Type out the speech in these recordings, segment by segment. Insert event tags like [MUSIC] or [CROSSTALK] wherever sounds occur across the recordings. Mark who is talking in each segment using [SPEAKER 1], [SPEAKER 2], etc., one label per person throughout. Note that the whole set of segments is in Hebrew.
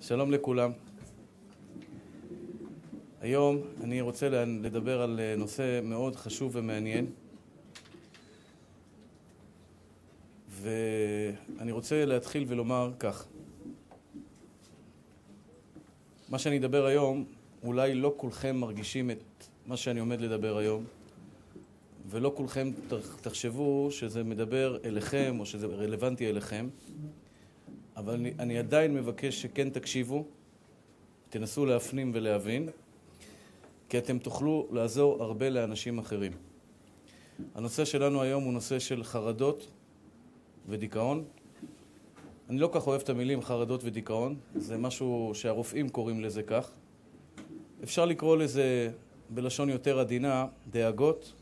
[SPEAKER 1] שלום לכולם. היום אני רוצה לדבר על נושא מאוד חשוב ומעניין. ואני רוצה להתחיל ולומר כך: מה שאני אדבר היום, אולי לא כולכם מרגישים את מה שאני עומד לדבר היום, ולא כולכם תחשבו שזה מדבר אליכם או שזה רלוונטי אליכם, אבל אני, אני עדיין מבקש שכן תקשיבו, תנסו להפנים ולהבין, כי אתם תוכלו לעזור הרבה לאנשים אחרים. הנושא שלנו היום הוא נושא של חרדות ודיכאון. אני לא כך אוהב את המילים חרדות ודיכאון, זה משהו שהרופאים קוראים לזה כך. אפשר לקרוא לזה בלשון יותר עדינה, דאגות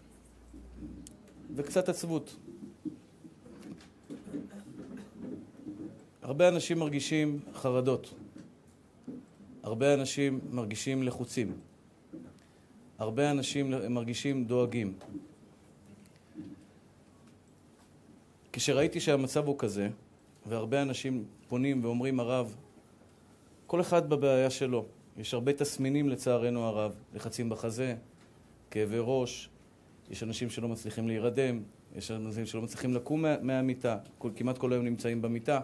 [SPEAKER 1] וקצת עצבות. הרבה אנשים מרגישים חרדות. הרבה אנשים מרגישים לחוצים. הרבה אנשים מרגישים דואגים. כשראיתי שהמצב הוא כזה, והרבה אנשים פונים ואומרים, הרב, כל אחד בבעיה שלו. יש הרבה תסמינים לצערנו הרב, לחצים בחזה, כאבי ראש, יש אנשים שלא מצליחים להירדם, יש אנשים שלא מצליחים לקום מהמיטה, כמעט כל היום נמצאים במיטה.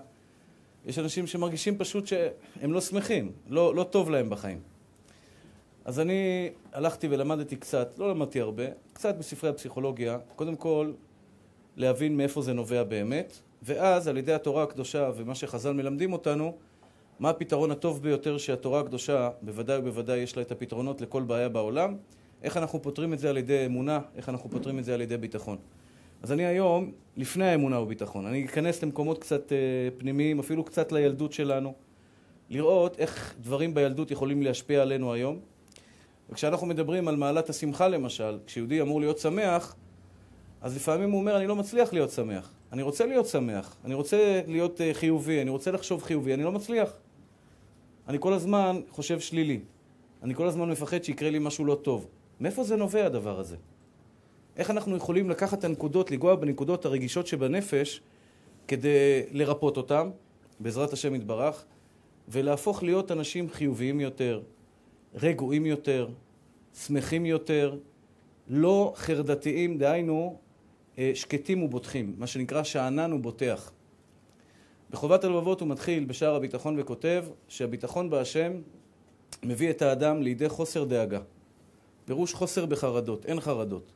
[SPEAKER 1] יש אנשים שמרגישים פשוט שהם לא שמחים, לא, לא טוב להם בחיים. אז אני הלכתי ולמדתי קצת, לא למדתי הרבה, קצת בספרי הפסיכולוגיה, קודם כל להבין מאיפה זה נובע באמת, ואז על ידי התורה הקדושה ומה שחז"ל מלמדים אותנו, מה הפתרון הטוב ביותר שהתורה הקדושה, בוודאי ובוודאי יש לה את הפתרונות לכל בעיה בעולם, איך אנחנו פותרים את זה על ידי אמונה, איך אנחנו פותרים את זה על ידי ביטחון. אז אני היום, לפני האמונה וביטחון, אני אכנס למקומות קצת אה, פנימיים, אפילו קצת לילדות שלנו, לראות איך דברים בילדות יכולים להשפיע עלינו היום. וכשאנחנו מדברים על מעלת השמחה למשל, כשיהודי אמור להיות שמח, אז לפעמים הוא אומר, אני לא מצליח להיות שמח. אני רוצה להיות שמח, אני רוצה להיות uh, חיובי, אני רוצה לחשוב חיובי, אני לא מצליח. אני כל הזמן חושב שלילי. אני כל הזמן מפחד שיקרה לי משהו לא טוב. מאיפה זה נובע הדבר הזה? איך אנחנו יכולים לקחת את הנקודות, לנגוע בנקודות הרגישות שבנפש, כדי לרפות אותן, בעזרת השם יתברך, ולהפוך להיות אנשים חיוביים יותר, רגועים יותר, שמחים יותר, לא חרדתיים, דהיינו, אה, שקטים ובוטחים, מה שנקרא שאנן ובוטח. בחובת הלבבות הוא מתחיל בשער הביטחון וכותב שהביטחון בהשם מביא את האדם לידי חוסר דאגה. פירוש חוסר בחרדות, אין חרדות.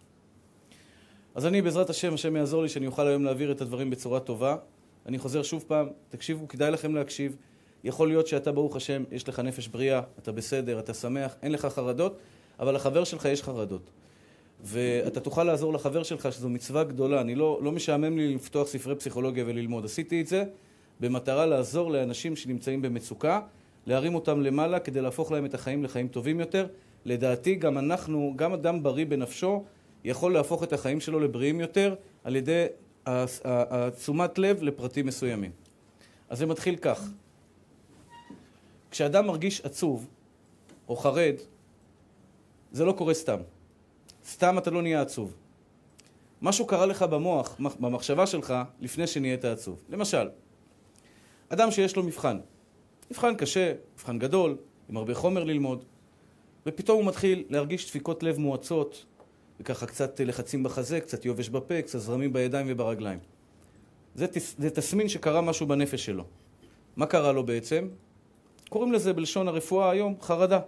[SPEAKER 1] אז אני בעזרת השם, השם יעזור לי שאני אוכל היום להעביר את הדברים בצורה טובה. אני חוזר שוב פעם, תקשיבו, כדאי לכם להקשיב. יכול להיות שאתה, ברוך השם, יש לך נפש בריאה, אתה בסדר, אתה שמח, אין לך חרדות, אבל לחבר שלך יש חרדות. ואתה תוכל לעזור לחבר שלך, שזו מצווה גדולה. אני לא, לא משעמם לי לפתוח ספרי פסיכולוגיה וללמוד. עשיתי את זה במטרה לעזור לאנשים שנמצאים במצוקה, להרים אותם למעלה כדי להפוך להם את החיים לחיים טובים יותר. לדעתי, גם אנחנו, גם אדם בריא בנפשו, יכול להפוך את החיים שלו לבריאים יותר על ידי תשומת לב לפרטים מסוימים. אז זה מתחיל כך. כשאדם מרגיש עצוב או חרד, זה לא קורה סתם. סתם אתה לא נהיה עצוב. משהו קרה לך במוח, במחשבה שלך, לפני שנהיית עצוב. למשל, אדם שיש לו מבחן. מבחן קשה, מבחן גדול, עם הרבה חומר ללמוד, ופתאום הוא מתחיל להרגיש דפיקות לב מואצות, וככה קצת לחצים בחזה, קצת יובש בפה, קצת זרמים בידיים וברגליים. זה, תס, זה תסמין שקרה משהו בנפש שלו. מה קרה לו בעצם? קוראים לזה בלשון הרפואה היום חרדה.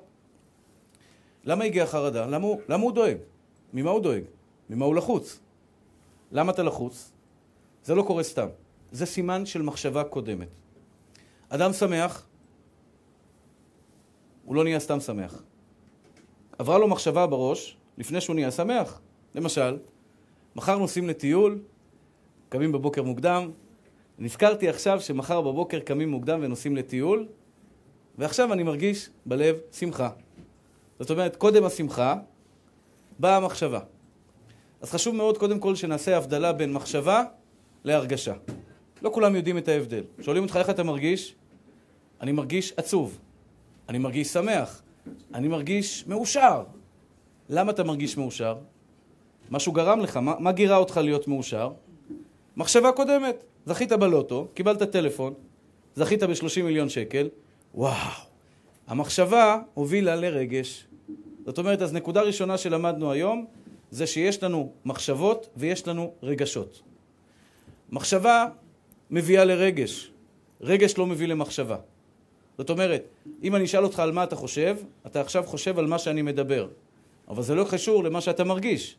[SPEAKER 1] למה הגיעה חרדה? למה למה הוא דואג? ממה הוא דואג? ממה הוא לחוץ? למה אתה לחוץ? זה לא קורה סתם. זה סימן של מחשבה קודמת. אדם שמח, הוא לא נהיה סתם שמח. עברה לו מחשבה בראש לפני שהוא נהיה שמח. למשל, מחר נוסעים לטיול, קמים בבוקר מוקדם, נזכרתי עכשיו שמחר בבוקר קמים מוקדם ונוסעים לטיול, ועכשיו אני מרגיש בלב שמחה. זאת אומרת, קודם השמחה, באה המחשבה. אז חשוב מאוד קודם כל שנעשה הבדלה בין מחשבה להרגשה. לא כולם יודעים את ההבדל. שואלים אותך איך אתה מרגיש? אני מרגיש עצוב. אני מרגיש שמח. אני מרגיש מאושר. למה אתה מרגיש מאושר? משהו גרם לך, מה, מה גירה אותך להיות מאושר? מחשבה קודמת. זכית בלוטו, קיבלת טלפון, זכית ב-30 מיליון שקל, וואו. המחשבה הובילה לרגש. זאת אומרת, אז נקודה ראשונה שלמדנו היום, זה שיש לנו מחשבות ויש לנו רגשות. מחשבה מביאה לרגש, רגש לא מביא למחשבה. זאת אומרת, אם אני אשאל אותך על מה אתה חושב, אתה עכשיו חושב על מה שאני מדבר. אבל זה לא קשור למה שאתה מרגיש.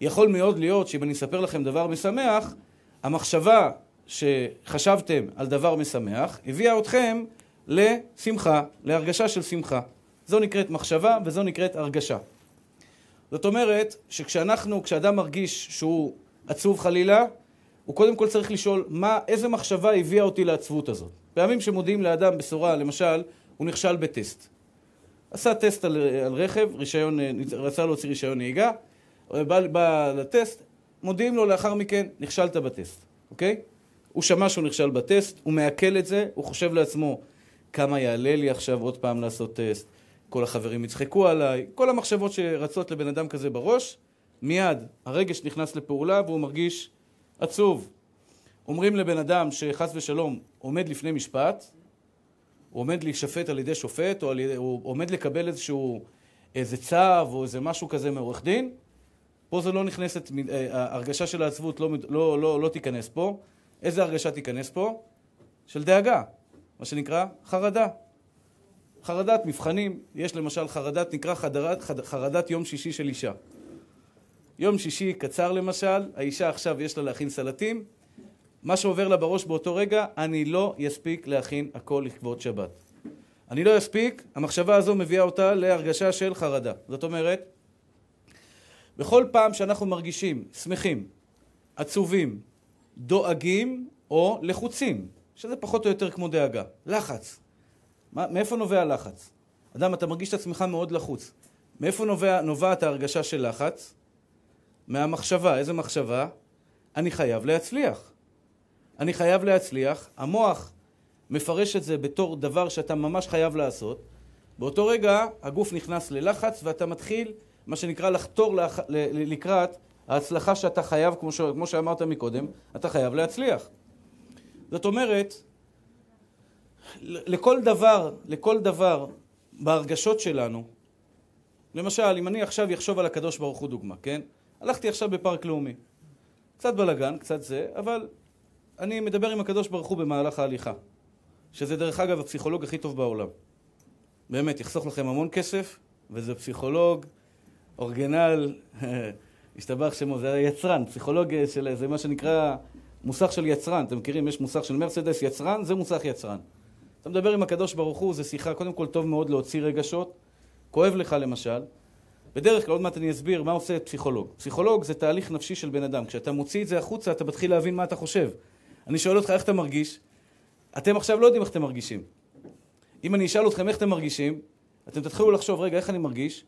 [SPEAKER 1] יכול מאוד להיות שאם אני אספר לכם דבר משמח, המחשבה שחשבתם על דבר משמח הביאה אתכם לשמחה, להרגשה של שמחה. זו נקראת מחשבה וזו נקראת הרגשה. זאת אומרת שכשאנחנו, כשאדם מרגיש שהוא עצוב חלילה, הוא קודם כל צריך לשאול מה, איזה מחשבה הביאה אותי לעצבות הזאת. פעמים שמודיעים לאדם בשורה, למשל, הוא נכשל בטסט. עשה טסט על, על רכב, רישיון, רצה להוציא רישיון נהיגה, בא, בא לטסט, מודיעים לו לאחר מכן, נכשלת בטסט, אוקיי? הוא שמע שהוא נכשל בטסט, הוא מעכל את זה, הוא חושב לעצמו, כמה יעלה לי עכשיו עוד פעם לעשות טסט, כל החברים יצחקו עליי, כל המחשבות שרצות לבן אדם כזה בראש, מיד הרגש נכנס לפעולה והוא מרגיש עצוב. אומרים לבן אדם שחס ושלום עומד לפני משפט, הוא עומד להישפט על ידי שופט, או ידי, הוא עומד לקבל איזשהו, איזה צו או איזה משהו כזה מעורך דין, פה זה לא נכנסת, אה, ההרגשה של העצבות לא, לא, לא, לא תיכנס פה. איזה הרגשה תיכנס פה? של דאגה, מה שנקרא חרדה. חרדת מבחנים, יש למשל חרדת, נקרא חרדת, חרדת יום שישי של אישה. יום שישי קצר למשל, האישה עכשיו יש לה להכין סלטים, מה שעובר לה בראש באותו רגע, אני לא אספיק להכין הכל לכבוד שבת. אני לא אספיק, המחשבה הזו מביאה אותה להרגשה של חרדה. זאת אומרת, בכל פעם שאנחנו מרגישים שמחים, עצובים, דואגים או לחוצים, שזה פחות או יותר כמו דאגה, לחץ. מה, מאיפה נובע לחץ? אדם, אתה מרגיש את עצמך מאוד לחוץ. מאיפה נובע, נובעת ההרגשה של לחץ? מהמחשבה. איזה מחשבה? אני חייב להצליח. אני חייב להצליח. המוח מפרש את זה בתור דבר שאתה ממש חייב לעשות. באותו רגע הגוף נכנס ללחץ ואתה מתחיל, מה שנקרא, לחתור לח... לקראת ההצלחה שאתה חייב, כמו, ש... כמו שאמרת מקודם, אתה חייב להצליח. זאת אומרת, לכל דבר, לכל דבר בהרגשות שלנו, למשל, אם אני עכשיו אחשוב על הקדוש ברוך הוא דוגמה, כן? הלכתי עכשיו בפארק לאומי. קצת בלאגן, קצת זה, אבל אני מדבר עם הקדוש ברוך הוא במהלך ההליכה. שזה דרך אגב הפסיכולוג הכי טוב בעולם. באמת, יחסוך לכם המון כסף, וזה פסיכולוג, אורגנל, [LAUGHS] השתבח שמו, זה היצרן, פסיכולוג של, זה מה שנקרא מוסך של יצרן. אתם מכירים, יש מוסך של מרצדס יצרן, זה מוסך יצרן. אתה מדבר עם הקדוש ברוך הוא, זה שיחה, קודם כל טוב מאוד להוציא רגשות. כואב לך למשל. בדרך כלל, עוד מעט אני אסביר מה עושה פסיכולוג. פסיכולוג זה תהליך נפשי של בן אדם. כשאתה מוציא את זה החוצה, אתה מתחיל להבין מה אתה חושב. אני שואל אותך איך אתה מרגיש, אתם עכשיו לא יודעים איך אתם מרגישים. אם אני אשאל אתכם איך אתם מרגישים, אתם תתחילו לחשוב, רגע, איך אני מרגיש?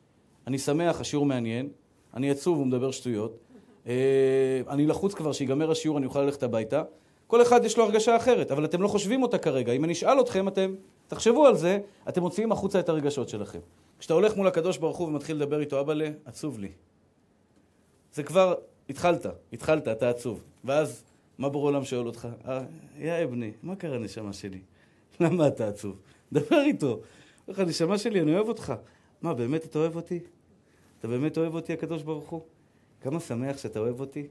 [SPEAKER 1] אני שמח, השיעור מעניין, אני עצוב, הוא מדבר שטויות, אה, אני לחוץ כבר, שיגמר השיעור, אני אוכל ללכת הביתה. כל אחד יש לו הרגשה אחרת, אבל אתם לא חושבים אותה כרגע. אם אני אשאל אתכם, אתם תחשבו על זה, אתם מוציאים החוצה את הרגשות שלכם. כשאתה הולך מול הקדוש ברוך הוא ומתחיל לדבר איתו, אבאלה, עצוב לי. זה כבר, התחלת, התחלת, אתה עצוב. ואז, מה בורא עולם שואל אותך? אה, יא אבני, מה קרה נשמה שלי? [LAUGHS] למה אתה עצוב? דבר איתו. אומר לך, נשמה שלי, אני אוהב אותך. מה, באמת אתה אוהב אותי? אתה באמת אוהב אותי, הקדוש ברוך הוא? כמה שמח שאתה אוהב אותי?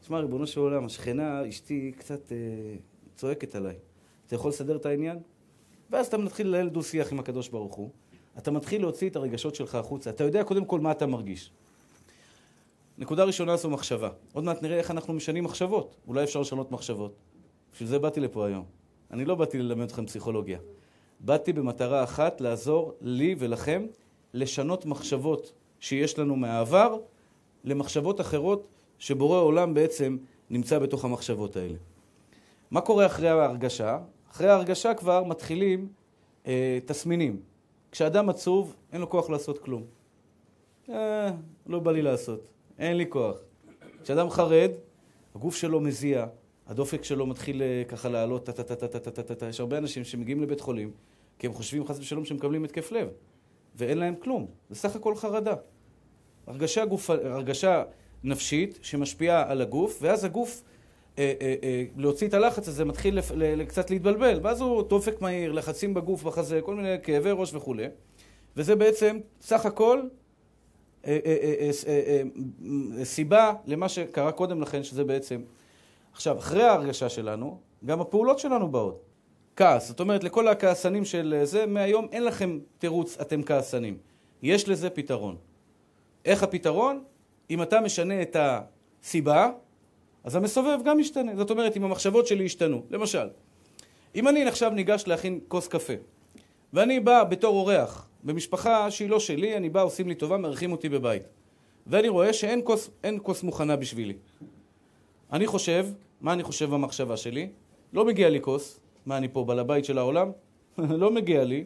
[SPEAKER 1] תשמע, ריבונו של עולם, השכנה, אשתי, קצת אה, צועקת עליי. אתה יכול לסדר את העניין? ואז אתה מתחיל לנהל דו-שיח עם הקדוש ברוך הוא. אתה מתחיל להוציא את הרגשות שלך החוצה. אתה יודע קודם כל מה אתה מרגיש. נקודה ראשונה זו מחשבה. עוד מעט נראה איך אנחנו משנים מחשבות. אולי אפשר לשנות מחשבות. בשביל זה באתי לפה היום. אני לא באתי ללמד אתכם פסיכולוגיה. באתי במטרה אחת, לעזור לי ולכם לשנות מחשבות שיש לנו מהעבר למחשבות אחרות שבורא עולם בעצם נמצא בתוך המחשבות האלה. מה קורה אחרי ההרגשה? אחרי ההרגשה כבר מתחילים אה, תסמינים. כשאדם עצוב, אין לו כוח לעשות כלום. אה, לא בא לי לעשות, אין לי כוח. כשאדם חרד, הגוף שלו מזיע, הדופק שלו מתחיל אה, ככה לעלות, טה-טה-טה-טה-טה-טה. יש הרבה אנשים שמגיעים לבית חולים, כי הם חושבים חס ושלום שהם מקבלים התקף לב, ואין להם כלום. זה סך הכל חרדה. הרגשה, גוף, הרגשה נפשית שמשפיעה על הגוף, ואז הגוף אה, אה, אה, להוציא את הלחץ הזה, מתחיל לפ... ל... קצת להתבלבל, ואז הוא דופק מהיר, לחצים בגוף, בחזה, כל מיני כאבי ראש וכולי, וזה בעצם סך הכל אה, אה, אה, אה, אה, סיבה למה שקרה קודם לכן, שזה בעצם... עכשיו, אחרי ההרגשה שלנו, גם הפעולות שלנו באות. כעס, זאת אומרת, לכל הכעסנים של זה, מהיום אין לכם תירוץ, אתם כעסנים. יש לזה פתרון. איך הפתרון? אם אתה משנה את הסיבה, אז המסובב גם משתנה. זאת אומרת, אם המחשבות שלי השתנו. למשל, אם אני עכשיו ניגש להכין כוס קפה, ואני בא בתור אורח במשפחה שהיא לא שלי, אני בא, עושים לי טובה, מארחים אותי בבית. ואני רואה שאין כוס, כוס מוכנה בשבילי. אני חושב, מה אני חושב במחשבה שלי? לא מגיע לי כוס. מה, אני פה בעל הבית של העולם? [LAUGHS] לא מגיע לי.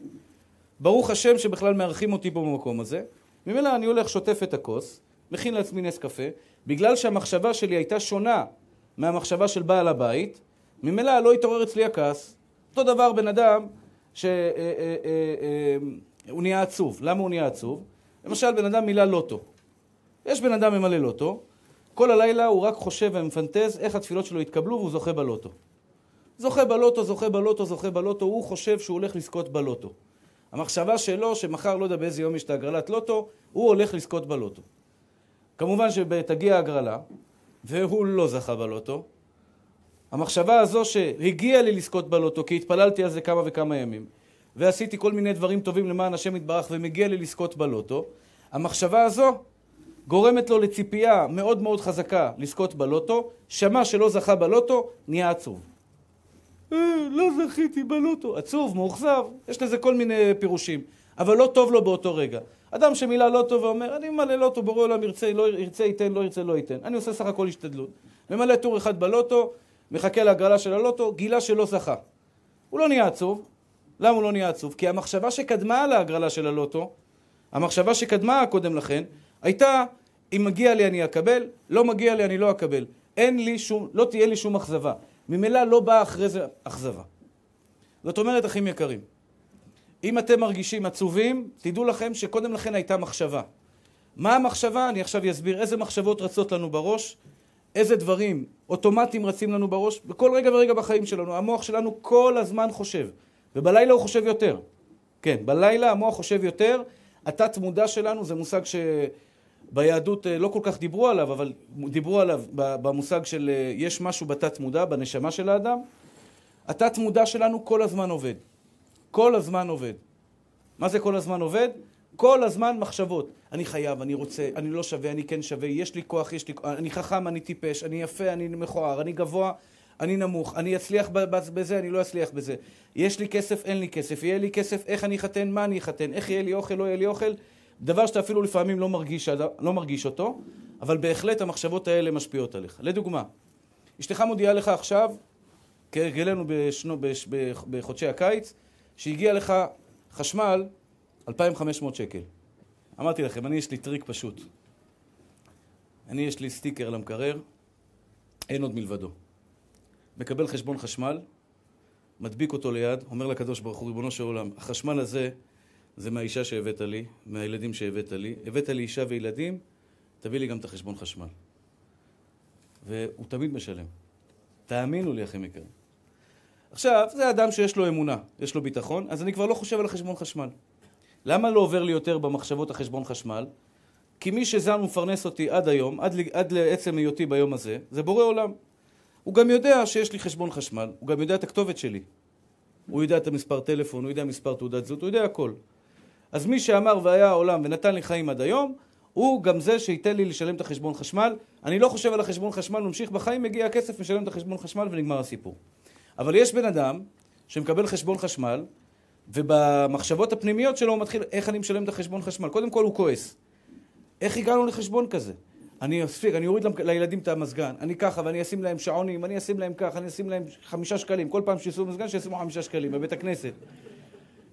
[SPEAKER 1] ברוך השם שבכלל מארחים אותי פה במקום הזה. ממילא אני הולך, שוטף את הכוס, מכין לעצמי נס קפה, בגלל שהמחשבה שלי הייתה שונה מהמחשבה של בעל הבית, ממילא לא התעורר אצלי הכעס. אותו דבר בן אדם שהוא אה, אה, אה, נהיה עצוב. למה הוא נהיה עצוב? למשל, בן אדם מילא לוטו. יש בן אדם ממלא לוטו, כל הלילה הוא רק חושב ומפנטז איך התפילות שלו יתקבלו והוא זוכה בלוטו. זוכה בלוטו, זוכה בלוטו, זוכה בלוטו, הוא חושב שהוא הולך לזכות בלוטו. המחשבה שלו, שמחר, לא יודע באיזה יום יש את ההגרלת לוטו, הוא הולך לזכות בלוטו. כמובן שתגיע ההגרלה, והוא לא זכה בלוטו. המחשבה הזו שהגיע לי לזכות בלוטו, כי התפללתי על זה כמה וכמה ימים, ועשיתי כל מיני דברים טובים למען השם יתברך, ומגיע לי לזכות בלוטו, המחשבה הזו גורמת לו לציפייה מאוד מאוד חזקה לזכות בלוטו, שמע שלא זכה בלוטו, נהיה עצוב. אה, לא זכיתי בלוטו. עצוב, מאוכזב, יש לזה כל מיני פירושים. אבל לא טוב לו באותו רגע. אדם שמילא לוטו ואומר, אני ממלא לוטו, בורא עולם ירצה, לא ירצה ייתן, לא ירצה לא ייתן. אני עושה סך הכל השתדלות. ממלא טור אחד בלוטו, מחכה להגרלה של הלוטו, גילה שלא זכה. הוא לא נהיה עצוב. למה הוא לא נהיה עצוב? כי המחשבה שקדמה להגרלה של הלוטו, המחשבה שקדמה קודם לכן, הייתה, אם מגיע לי אני אקבל, לא מגיע לי אני לא אקבל. אין לי שום, לא תהיה לי שום אכזבה. ממילא לא באה אחרי זה אכזבה. זאת אומרת, אחים יקרים, אם אתם מרגישים עצובים, תדעו לכם שקודם לכן הייתה מחשבה. מה המחשבה? אני עכשיו אסביר איזה מחשבות רצות לנו בראש, איזה דברים אוטומטיים רצים לנו בראש, בכל רגע ורגע בחיים שלנו. המוח שלנו כל הזמן חושב, ובלילה הוא חושב יותר. כן, בלילה המוח חושב יותר. התת מודע שלנו זה מושג ש... ביהדות אה, לא כל כך דיברו עליו, אבל דיברו עליו במושג של אה, יש משהו בתת מודע, בנשמה של האדם. התת מודע שלנו כל הזמן עובד. כל הזמן עובד. מה זה כל הזמן עובד? כל הזמן מחשבות. אני חייב, אני רוצה, אני לא שווה, אני כן שווה, יש לי כוח, יש לי... אני חכם, אני טיפש, אני יפה, אני מכוער, אני גבוה, אני נמוך, אני אצליח בזה, אני לא אצליח בזה. יש לי כסף, אין לי כסף, יהיה לי כסף, איך אני אחתן, מה אני אחתן, איך יהיה לי אוכל, לא יהיה לי אוכל. דבר שאתה אפילו לפעמים לא מרגיש, לא מרגיש אותו, אבל בהחלט המחשבות האלה משפיעות עליך. לדוגמה, אשתך מודיעה לך עכשיו, בש, בחודשי הקיץ, שהגיע לך חשמל 2,500 שקל. אמרתי לכם, אני יש לי טריק פשוט. אני יש לי סטיקר למקרר, אין עוד מלבדו. מקבל חשבון חשמל, מדביק אותו ליד, אומר לקדוש ברוך הוא, ריבונו של עולם, החשמל הזה זה מהאישה שהבאת לי, מהילדים שהבאת לי. הבאת לי אישה וילדים, תביא לי גם את החשבון חשמל. והוא תמיד משלם. תאמינו לי, אחים יקרים. עכשיו, זה אדם שיש לו אמונה, יש לו ביטחון, אז אני כבר לא חושב על החשבון חשמל. למה לא עובר לי יותר במחשבות החשבון חשמל? כי מי שזן ומפרנס אותי עד היום, עד, עד לעצם היותי ביום הזה, זה בורא עולם. הוא גם יודע שיש לי חשבון חשמל, הוא גם יודע את הכתובת שלי. הוא יודע את המספר טלפון, הוא יודע מספר תעודת זהות, הוא יודע הכל. אז מי שאמר והיה העולם ונתן לי חיים עד היום, הוא גם זה שייתן לי לשלם את החשבון חשמל. אני לא חושב על החשבון חשמל, ממשיך בחיים, מגיע הכסף, משלם את החשבון חשמל ונגמר הסיפור. אבל יש בן אדם שמקבל חשבון חשמל, ובמחשבות הפנימיות שלו הוא מתחיל, איך אני משלם את החשבון חשמל? קודם כל הוא כועס. איך הגענו לחשבון כזה? אני אספיק, אני אוריד לילדים את המזגן, אני ככה, ואני אשים להם שעונים, אני אשים להם ככה, אני אשים להם חמישה שקלים, כל פעם שיעשו מזגן שישימו חמישה שקלים בבית הכנסת.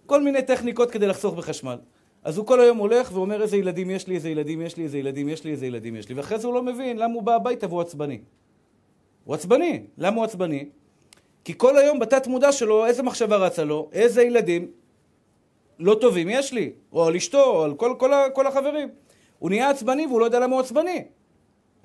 [SPEAKER 1] כל מיני טכניקות כדי לחסוך בחשמל. אז הוא כל היום הולך ואומר איזה ילדים יש לי, איזה ילדים יש לי, איזה ילדים יש לי, איזה ילדים יש לי, ואחרי זה הוא לא מבין למה הוא בא הביתה והוא עצבני. הוא עצבני. למה הוא עצבני? כי כל היום בתת מודע שלו, איזה מחשבה רצה לו, איזה ילדים לא טובים יש לי, או על אשתו, או על כל, כל, כל החברים. הוא נהיה עצבני והוא לא יודע למה הוא עצבני.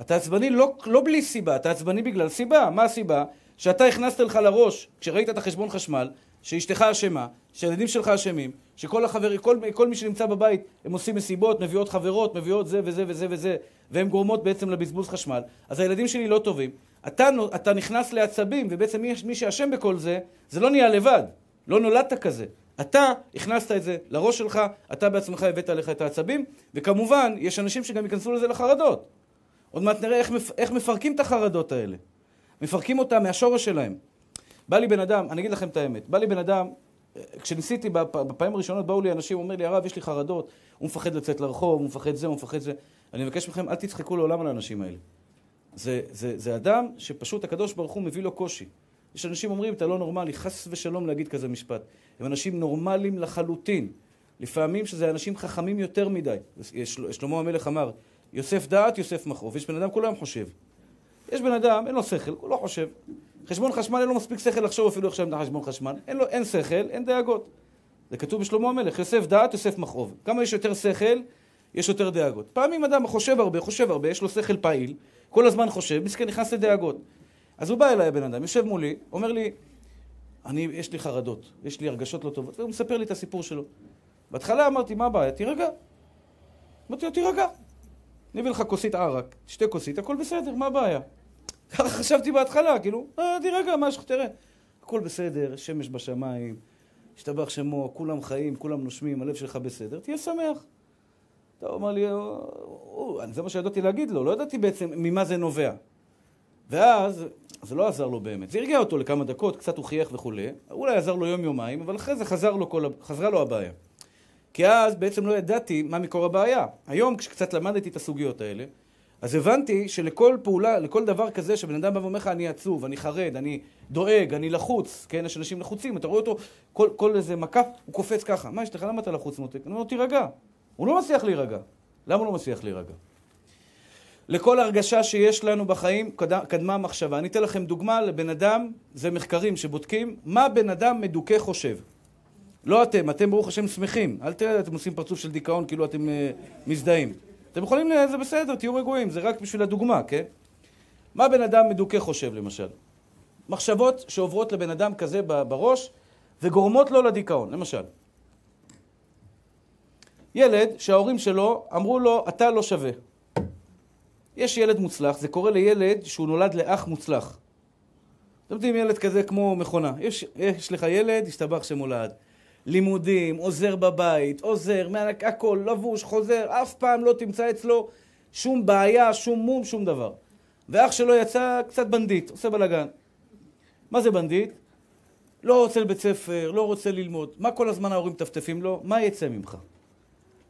[SPEAKER 1] אתה עצבני לא, לא בלי סיבה, אתה עצבני בגלל סיבה. מה הסיבה? שאתה הכנסת לך לראש, כשראית את החשבון חשמל, שאשתך אשמה, שהילדים שלך אשמים, שכל החברים, כל, כל מי שנמצא בבית, הם עושים מסיבות, מביאות חברות, מביאות זה וזה וזה וזה, והן גורמות בעצם לבזבוז חשמל. אז הילדים שלי לא טובים. אתה, אתה נכנס לעצבים, ובעצם מי, שאשם בכל זה, זה לא נהיה לבד. לא נולדת כזה. אתה הכנסת את זה לראש שלך, אתה בעצמך הבאת עליך את העצבים, וכמובן, יש אנשים שגם ייכנסו לזה לחרדות. עוד מעט נראה איך, איך מפרקים את החרדות האלה. מפרקים אותם מהשורש שלהם. בא לי בן אדם, אני אגיד לכם את האמת, בא לי בן אדם, כשניסיתי בפעמים הראשונות באו לי אנשים, אומר לי, הרב, יש לי חרדות, הוא מפחד לצאת לרחוב, הוא מפחד זה, הוא מפחד זה. אני מבקש מכם, אל תצחקו לעולם על האנשים האלה. זה, זה, זה אדם שפשוט הקדוש ברוך הוא מביא לו קושי. יש אנשים אומרים, אתה לא נורמלי, חס ושלום להגיד כזה משפט. הם אנשים נורמליים לחלוטין. לפעמים שזה אנשים חכמים יותר מדי. שלמה המלך אמר, יוסף דעת, יוסף מכרוף. יש בן אדם כל היום חושב. יש בן אדם, אין לו שכל, הוא לא חושב. חשבון חשמל אין לו מספיק שכל לחשוב אפילו עכשיו עם חשבון חשמל. אין לו, אין שכל, אין דאגות. זה כתוב בשלמה המלך, יוסף דעת, יוסף מכרוב. כמה יש יותר שכל, יש יותר דאגות. פעמים אדם חושב הרבה, חושב הרבה, יש לו שכל פעיל, כל הזמן חושב, מסכן נכנס לדאגות. אז הוא בא אליי הבן אדם, יושב מולי, אומר לי, אני, יש לי חרדות, יש לי הרגשות לא טובות, והוא מספר לי את הסיפור שלו. בהתחלה אמרתי, מה הבעיה? תירגע. אמרתי לו, תירגע. אני אביא לך כוסית ערק, שתי כוסית, הכל בסדר, מה הבעיה? ככה חשבתי בהתחלה, כאילו, אה, תירגע, מה יש לך, תראה. הכל בסדר, שמש בשמיים, השתבח שמו, כולם חיים, כולם נושמים, הלב שלך בסדר, תהיה שמח. אתה אומר לי, זה מה שידעתי להגיד לו, לא ידעתי בעצם ממה זה נובע. ואז, זה לא עזר לו באמת. זה הרגיע אותו לכמה דקות, קצת הוא חייך וכולי, אולי עזר לו יום-יומיים, אבל אחרי זה חזר לו כל, חזרה לו הבעיה. כי אז בעצם לא ידעתי מה מקור הבעיה. היום, כשקצת למדתי את הסוגיות האלה, אז הבנתי שלכל פעולה, לכל דבר כזה שבן אדם בא ואומר לך, אני עצוב, אני חרד, אני דואג, אני לחוץ, כן, יש אנשים לחוצים, אתה רואה אותו, כל, כל איזה מכה, הוא קופץ ככה. מה יש לך, למה אתה לחוץ מותק? אני אומר לו, תירגע. הוא לא מצליח להירגע. למה הוא לא מצליח להירגע? לכל הרגשה שיש לנו בחיים קדמה מחשבה. אני אתן לכם דוגמה לבן אדם, זה מחקרים שבודקים מה בן אדם מדוכא חושב. לא אתם, אתם ברוך השם שמחים. אל תראה, אתם עושים פרצוף של דיכאון כאילו אתם uh, מזדהים. אתם יכולים, זה בסדר, תהיו רגועים, זה רק בשביל הדוגמה, כן? מה בן אדם מדוכא חושב, למשל? מחשבות שעוברות לבן אדם כזה בראש וגורמות לו לדיכאון, למשל. ילד שההורים שלו אמרו לו, אתה לא שווה. יש ילד מוצלח, זה קורה לילד שהוא נולד לאח מוצלח. אתם יודעים, ילד כזה כמו מכונה. יש, יש לך ילד, השתבח שמו לעד. לימודים, עוזר בבית, עוזר, הכל, לבוש, חוזר, אף פעם לא תמצא אצלו שום בעיה, שום מום, שום דבר. ואח שלו יצא קצת בנדיט, עושה בלאגן. מה זה בנדיט? לא רוצה לבית ספר, לא רוצה ללמוד. מה כל הזמן ההורים מטפטפים לו? מה יצא ממך?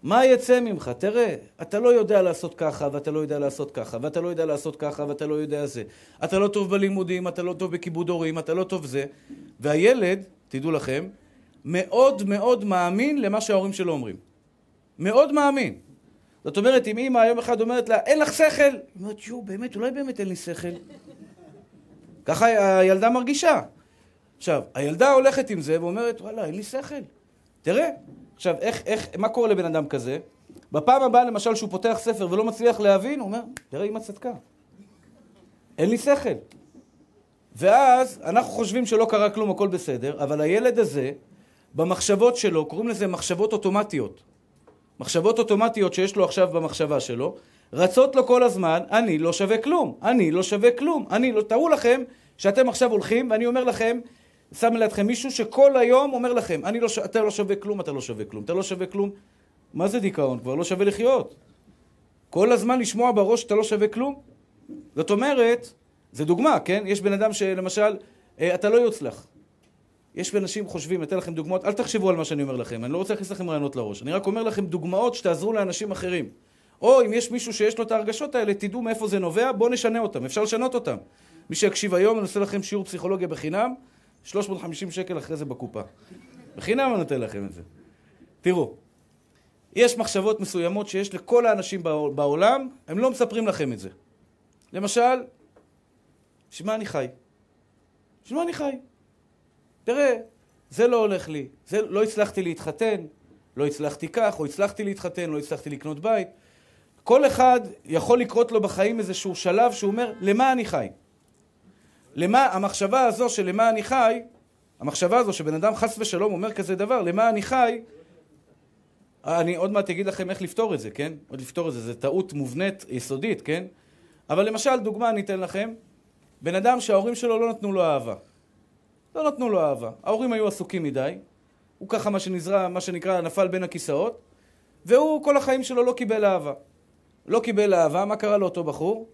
[SPEAKER 1] מה יצא ממך? תראה, אתה לא יודע לעשות ככה, ואתה לא יודע לעשות ככה, ואתה לא יודע לעשות ככה, ואתה לא יודע זה. אתה לא טוב בלימודים, אתה לא טוב בכיבוד הורים, אתה לא טוב זה. והילד, תדעו לכם, מאוד מאוד מאמין למה שההורים שלו אומרים. מאוד מאמין. זאת אומרת, אם אימא יום אחד אומרת לה, אין לך שכל, היא אומרת, יואו, באמת, אולי באמת אין לי שכל. ככה הילדה מרגישה. עכשיו, הילדה הולכת עם זה ואומרת, וואלה, אין לי שכל. תראה, עכשיו, איך, איך, מה קורה לבן אדם כזה? בפעם הבאה, למשל, שהוא פותח ספר ולא מצליח להבין, הוא אומר, תראה, אמא צדקה. אין לי שכל. ואז אנחנו חושבים שלא קרה כלום, הכל בסדר, אבל הילד הזה, במחשבות שלו, קוראים לזה מחשבות אוטומטיות. מחשבות אוטומטיות שיש לו עכשיו במחשבה שלו, רצות לו כל הזמן, אני לא שווה כלום, אני לא שווה כלום, אני לא... תארו לכם שאתם עכשיו הולכים ואני אומר לכם, שם לידכם מישהו שכל היום אומר לכם, לא, ש... אתה לא שווה כלום, אתה לא שווה כלום, אתה לא שווה כלום. מה זה דיכאון? כבר לא שווה לחיות. כל הזמן לשמוע בראש שאתה לא שווה כלום. זאת אומרת, זה דוגמה, כן? יש בן אדם שלמשל, אה, אתה לא יוצלח. יש אנשים חושבים, אתן לכם דוגמאות, אל תחשבו על מה שאני אומר לכם, אני לא רוצה להכניס לכם רעיונות לראש, אני רק אומר לכם דוגמאות שתעזרו לאנשים אחרים. או אם יש מישהו שיש לו את ההרגשות האלה, תדעו מאיפה זה נובע, בואו נשנה אותם, אפשר לשנות אותם. מי שיקשיב היום, אני עושה לכם שיעור פסיכולוגיה בחינם, 350 שקל אחרי זה בקופה. בחינם אני נותן לכם את זה. תראו, יש מחשבות מסוימות שיש לכל האנשים בעולם, הם לא מספרים לכם את זה. למשל, בשביל אני חי? בשביל אני חי? תראה, זה לא הולך לי, זה, לא הצלחתי להתחתן, לא הצלחתי כך, או הצלחתי להתחתן, לא הצלחתי לקנות בית. כל אחד יכול לקרות לו בחיים איזשהו שלב שהוא אומר, למה אני חי? למה, המחשבה הזו של למה אני חי, המחשבה הזו שבן אדם חס ושלום אומר כזה דבר, למה אני חי, אני עוד מעט אגיד לכם איך לפתור את זה, כן? עוד לפתור את זה, זו טעות מובנית, יסודית, כן? אבל למשל, דוגמה אני אתן לכם, בן אדם שההורים שלו לא נתנו לו אהבה. לא נתנו לו אהבה. ההורים היו עסוקים מדי, הוא ככה מה שנזרע, מה שנקרא, נפל בין הכיסאות, והוא כל החיים שלו לא קיבל אהבה. לא קיבל אהבה, מה קרה לאותו בחור?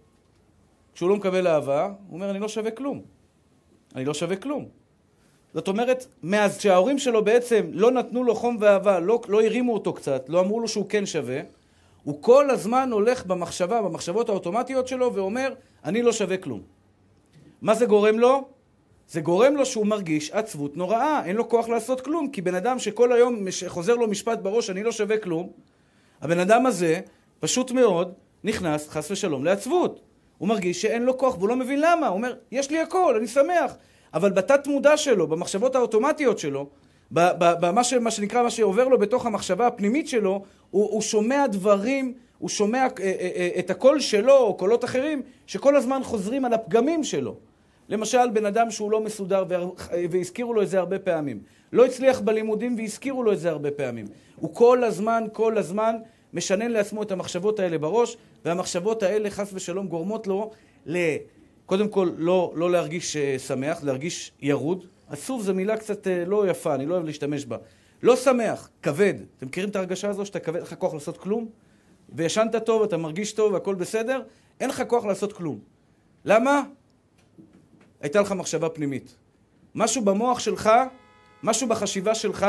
[SPEAKER 1] כשהוא לא מקבל אהבה, הוא אומר, אני לא שווה כלום. אני לא שווה כלום. זאת אומרת, מאז שההורים שלו בעצם לא נתנו לו חום ואהבה, לא, לא הרימו אותו קצת, לא אמרו לו שהוא כן שווה, הוא כל הזמן הולך במחשבה, במחשבות האוטומטיות שלו, ואומר, אני לא שווה כלום. מה זה גורם לו? זה גורם לו שהוא מרגיש עצבות נוראה, אין לו כוח לעשות כלום, כי בן אדם שכל היום חוזר לו משפט בראש, אני לא שווה כלום, הבן אדם הזה, פשוט מאוד, נכנס חס ושלום לעצבות. הוא מרגיש שאין לו כוח, והוא לא מבין למה. הוא אומר, יש לי הכל, אני שמח. אבל בתת מודע שלו, במחשבות האוטומטיות שלו, במה ש, מה שנקרא, מה שעובר לו בתוך המחשבה הפנימית שלו, הוא, הוא שומע דברים, הוא שומע אה, אה, אה, את הקול שלו, או קולות אחרים, שכל הזמן חוזרים על הפגמים שלו. למשל, בן אדם שהוא לא מסודר, והזכירו לו את זה הרבה פעמים. לא הצליח בלימודים והזכירו לו את זה הרבה פעמים. הוא כל הזמן, כל הזמן, משנן לעצמו את המחשבות האלה בראש, והמחשבות האלה, חס ושלום, גורמות לו ל... קודם כל, לא, לא להרגיש uh, שמח, להרגיש ירוד. עצוב זו מילה קצת uh, לא יפה, אני לא אוהב להשתמש בה. לא שמח, כבד. אתם מכירים את ההרגשה הזו שאתה כבד, אין לך כוח לעשות כלום? וישנת טוב, אתה מרגיש טוב, הכל בסדר? אין לך כוח לעשות כלום. למה? הייתה לך מחשבה פנימית. משהו במוח שלך, משהו בחשיבה שלך,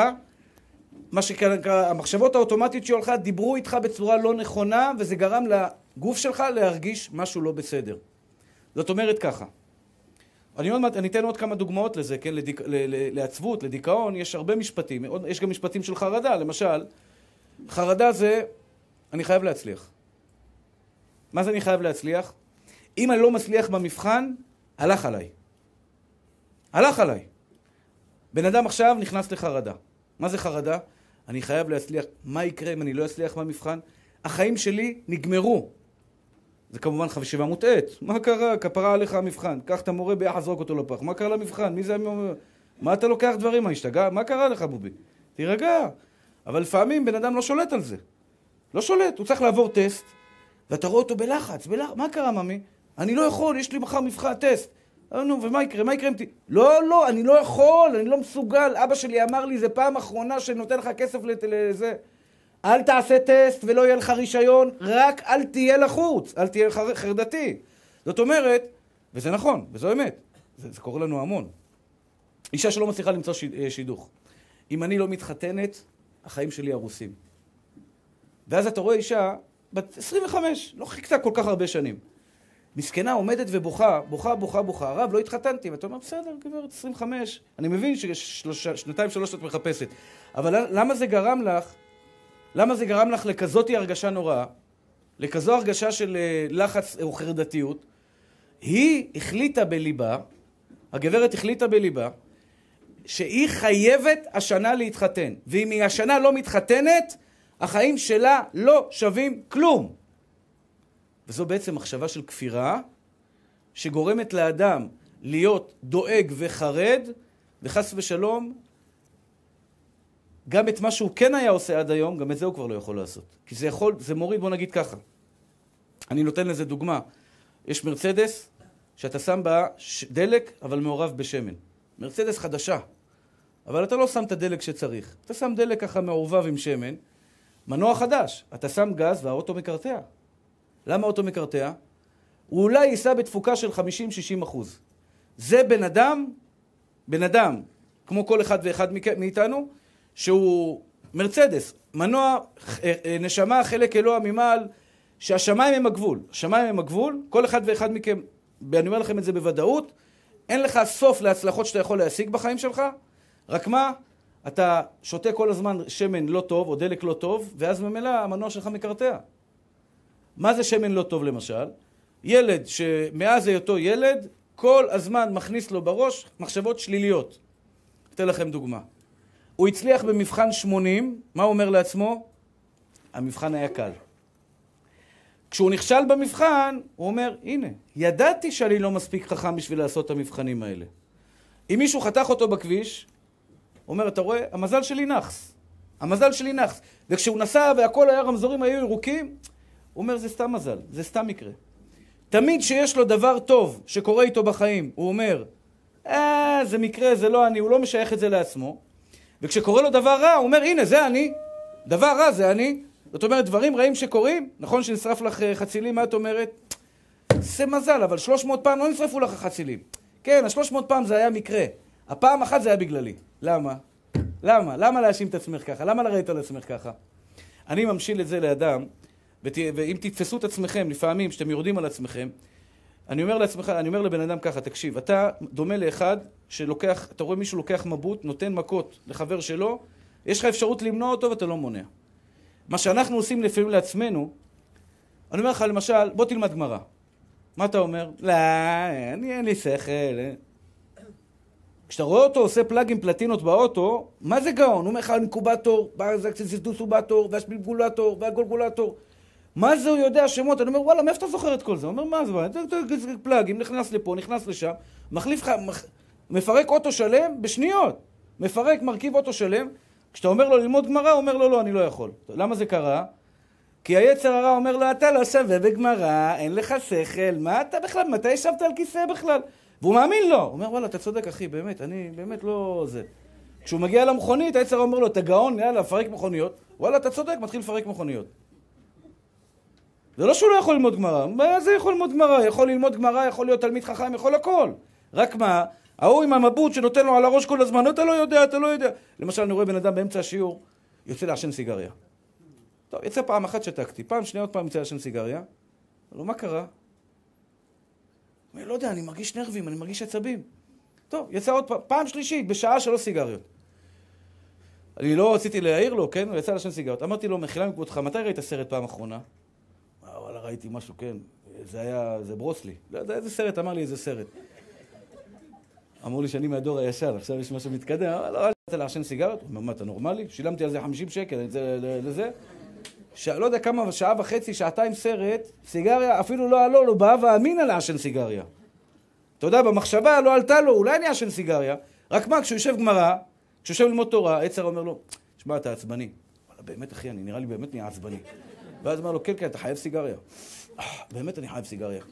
[SPEAKER 1] מה שנקרא, המחשבות האוטומטיות שלך דיברו איתך בצורה לא נכונה, וזה גרם לגוף שלך להרגיש משהו לא בסדר. זאת אומרת ככה, אני עוד אני אתן עוד כמה דוגמאות לזה, כן, לדיק, ל, ל, לעצבות, לדיכאון, יש הרבה משפטים, יש גם משפטים של חרדה, למשל, חרדה זה, אני חייב להצליח. מה זה אני חייב להצליח? אם אני לא מצליח במבחן, הלך עליי. הלך עליי. בן אדם עכשיו נכנס לחרדה. מה זה חרדה? אני חייב להצליח. מה יקרה אם אני לא אצליח במבחן? החיים שלי נגמרו. זה כמובן חשיבה מוטעית. מה קרה? כפרה עליך המבחן. קח את המורה ביחד, זרוק אותו לפח. מה קרה למבחן? מי זה... מה אתה לוקח דברים? מה השתגע? מה קרה לך, בובי? תירגע. אבל לפעמים בן אדם לא שולט על זה. לא שולט. הוא צריך לעבור טסט, ואתה רואה אותו בלחץ. בלח... מה קרה, ממי? אני לא יכול, יש לי מחר מבחן טסט. אה, נו, ומה יקרה? מה יקרה אם ת... לא, לא, אני לא יכול, אני לא מסוגל. אבא שלי אמר לי, זה פעם אחרונה שאני נותן לך כסף לזה. אל תעשה טסט ולא יהיה לך רישיון, רק אל תהיה לחוץ, אל תהיה חרדתי. זאת אומרת, וזה נכון, וזו אמת, זה, זה קורה לנו המון. אישה שלא מצליחה למצוא אה, שידוך. אם אני לא מתחתנת, החיים שלי הרוסים. ואז אתה רואה אישה בת 25, לא חיכתה כל כך הרבה שנים. מסכנה עומדת ובוכה, בוכה, בוכה, בוכה, הרב, לא התחתנתי. ואתה אומר, בסדר, גברת, 25. אני מבין ששנתיים, שלוש את מחפשת. אבל למה זה גרם לך למה זה גרם לך לכזאתי הרגשה נוראה, לכזו הרגשה של אה, לחץ או חרדתיות? היא החליטה בליבה, הגברת החליטה בליבה, שהיא חייבת השנה להתחתן. ואם היא השנה לא מתחתנת, החיים שלה לא שווים כלום. וזו בעצם מחשבה של כפירה, שגורמת לאדם להיות דואג וחרד, וחס ושלום גם את מה שהוא כן היה עושה עד היום, גם את זה הוא כבר לא יכול לעשות. כי זה יכול, זה מוריד, בוא נגיד ככה. אני נותן לזה דוגמה. יש מרצדס שאתה שם בה דלק, אבל מעורב בשמן. מרצדס חדשה, אבל אתה לא שם את הדלק שצריך. אתה שם דלק ככה מעורבב עם שמן, מנוע חדש. אתה שם גז והאוטו מקרטע. למה האוטו מקרטע? הוא אולי ייסע בתפוקה של 50-60 אחוז. זה בן אדם, בן אדם, כמו כל אחד ואחד מאיתנו, שהוא מרצדס, מנוע, אה, אה, נשמה, חלק אלוה ממעל, שהשמיים הם הגבול. השמיים הם הגבול, כל אחד ואחד מכם, ואני אומר לכם את זה בוודאות, אין לך סוף להצלחות שאתה יכול להשיג בחיים שלך, רק מה? אתה שותה כל הזמן שמן לא טוב, או דלק לא טוב, ואז ממילא המנוע שלך מקרטע. מה זה שמן לא טוב למשל? ילד שמאז היותו ילד, כל הזמן מכניס לו בראש מחשבות שליליות. אתן לכם דוגמה. הוא הצליח במבחן 80, מה הוא אומר לעצמו? המבחן היה קל. כשהוא נכשל במבחן, הוא אומר, הנה, ידעתי שאני לא מספיק חכם בשביל לעשות את המבחנים האלה. אם מישהו חתך אותו בכביש, הוא אומר, אתה רואה, המזל שלי נאחס. המזל שלי נאחס. וכשהוא נסע והכל היה, רמזורים היו ירוקים, הוא אומר, זה סתם מזל, זה סתם מקרה. תמיד שיש לו דבר טוב שקורה איתו בחיים, הוא אומר, אה, זה מקרה, זה לא אני, הוא לא משייך את זה לעצמו. וכשקורה לו דבר רע, הוא אומר, הנה, זה אני. דבר רע זה אני. זאת אומרת, דברים רעים שקורים, נכון שנשרף לך אה, חצילים, מה את אומרת? זה מזל, אבל 300 פעם לא נשרפו לך חצילים. כן, ה-300 פעם זה היה מקרה. הפעם אחת זה היה בגללי. למה? למה? למה להאשים את עצמך ככה? למה לרדת על עצמך ככה? אני ממשיל את זה לאדם, ות... ואם תתפסו את עצמכם, לפעמים, כשאתם יורדים על עצמכם, אני אומר לעצמך, אני אומר לבן אדם ככה, תקשיב, אתה דומה לאחד שלוקח, אתה רואה מישהו לוקח מבוט, נותן מכות לחבר שלו, יש לך אפשרות למנוע אותו ואתה לא מונע. מה שאנחנו עושים לפעמים לעצמנו, אני אומר לך למשל, בוא תלמד גמרא. מה אתה אומר? לא, אני אין לי שכל. כשאתה רואה אותו עושה פלאג עם פלטינות באוטו, מה זה גאון? הוא אומר לך אינקובטור, והזדוסובטור, והשפילגולטור, והגולגולטור. מה זה הוא יודע שמות? אני אומר, וואלה, מאיפה אתה זוכר את כל זה? הוא אומר, מה זה? פלאגים, נכנס לפה, נכנס לשם, מחליף לך, מפרק אוטו שלם בשניות. מפרק, מרכיב אוטו שלם. כשאתה אומר לו ללמוד גמרא, הוא אומר לו, לא, אני לא יכול. למה זה קרה? כי היצר הרע אומר לו, אתה לא שווה בגמרא, אין לך שכל, מה אתה בכלל, מתי ישבת על כיסא בכלל? והוא מאמין לו. הוא אומר, וואלה, אתה צודק, אחי, באמת, אני באמת לא זה. כשהוא מגיע למכונית, היצר אומר לו, אתה גאון, יאללה, פרק מכוניות. וואלה, אתה צודק, מתחיל לפרק מכוניות. זה לא שהוא לא יכול ללמוד גמרא, מה זה יכול ללמוד גמרא? יכול ללמוד גמרא, יכול להיות תלמיד חכם, יכול הכל. רק מה, ההוא עם המבוט שנותן לו על הראש כל הזמן, אתה לא יודע, אתה לא יודע. למשל, אני רואה בן אדם באמצע השיעור, יוצא לעשן סיגריה. טוב, יצא פעם אחת שתקתי, פעם שנייה עוד פעם יצא לעשן סיגריה. אמר לו, מה קרה? אני לא יודע, אני מרגיש נרבים, אני מרגיש עצבים. טוב, יצא עוד פעם, פעם שלישית, בשעה שלוש סיגריות. אני לא רציתי להעיר לו, כן? הוא יצא לעשן סיגריות. אמרתי לו, מחילה מכבודך, מתי ראית סרט פעם אחרונה? ראיתי משהו, כן. זה היה, זה ברוסלי. לא יודע איזה סרט, אמר לי איזה סרט. אמרו לי שאני מהדור הישר, עכשיו יש משהו מתקדם. לא, תצא לעשן סיגריות. הוא אומר, מה, אתה נורמלי? שילמתי על זה 50 שקל, לזה. ש... לא יודע כמה, שעה וחצי, שעתיים סרט, סיגריה, אפילו לא עלו לו, באה ואמינה לעשן סיגריה. אתה יודע, במחשבה לא עלתה לו, אולי אני אעשן סיגריה. רק מה, כשהוא יושב גמרא, כשהוא יושב ללמוד תורה, עצר אומר לו, שמע, אתה עצבני. וואלה, באמת, אחי, אני נראה לי באמת נהיה עצבני. ואז אומר לו, כן, כן, אתה חייב סיגריה. אה, באמת אני חייב סיגריה.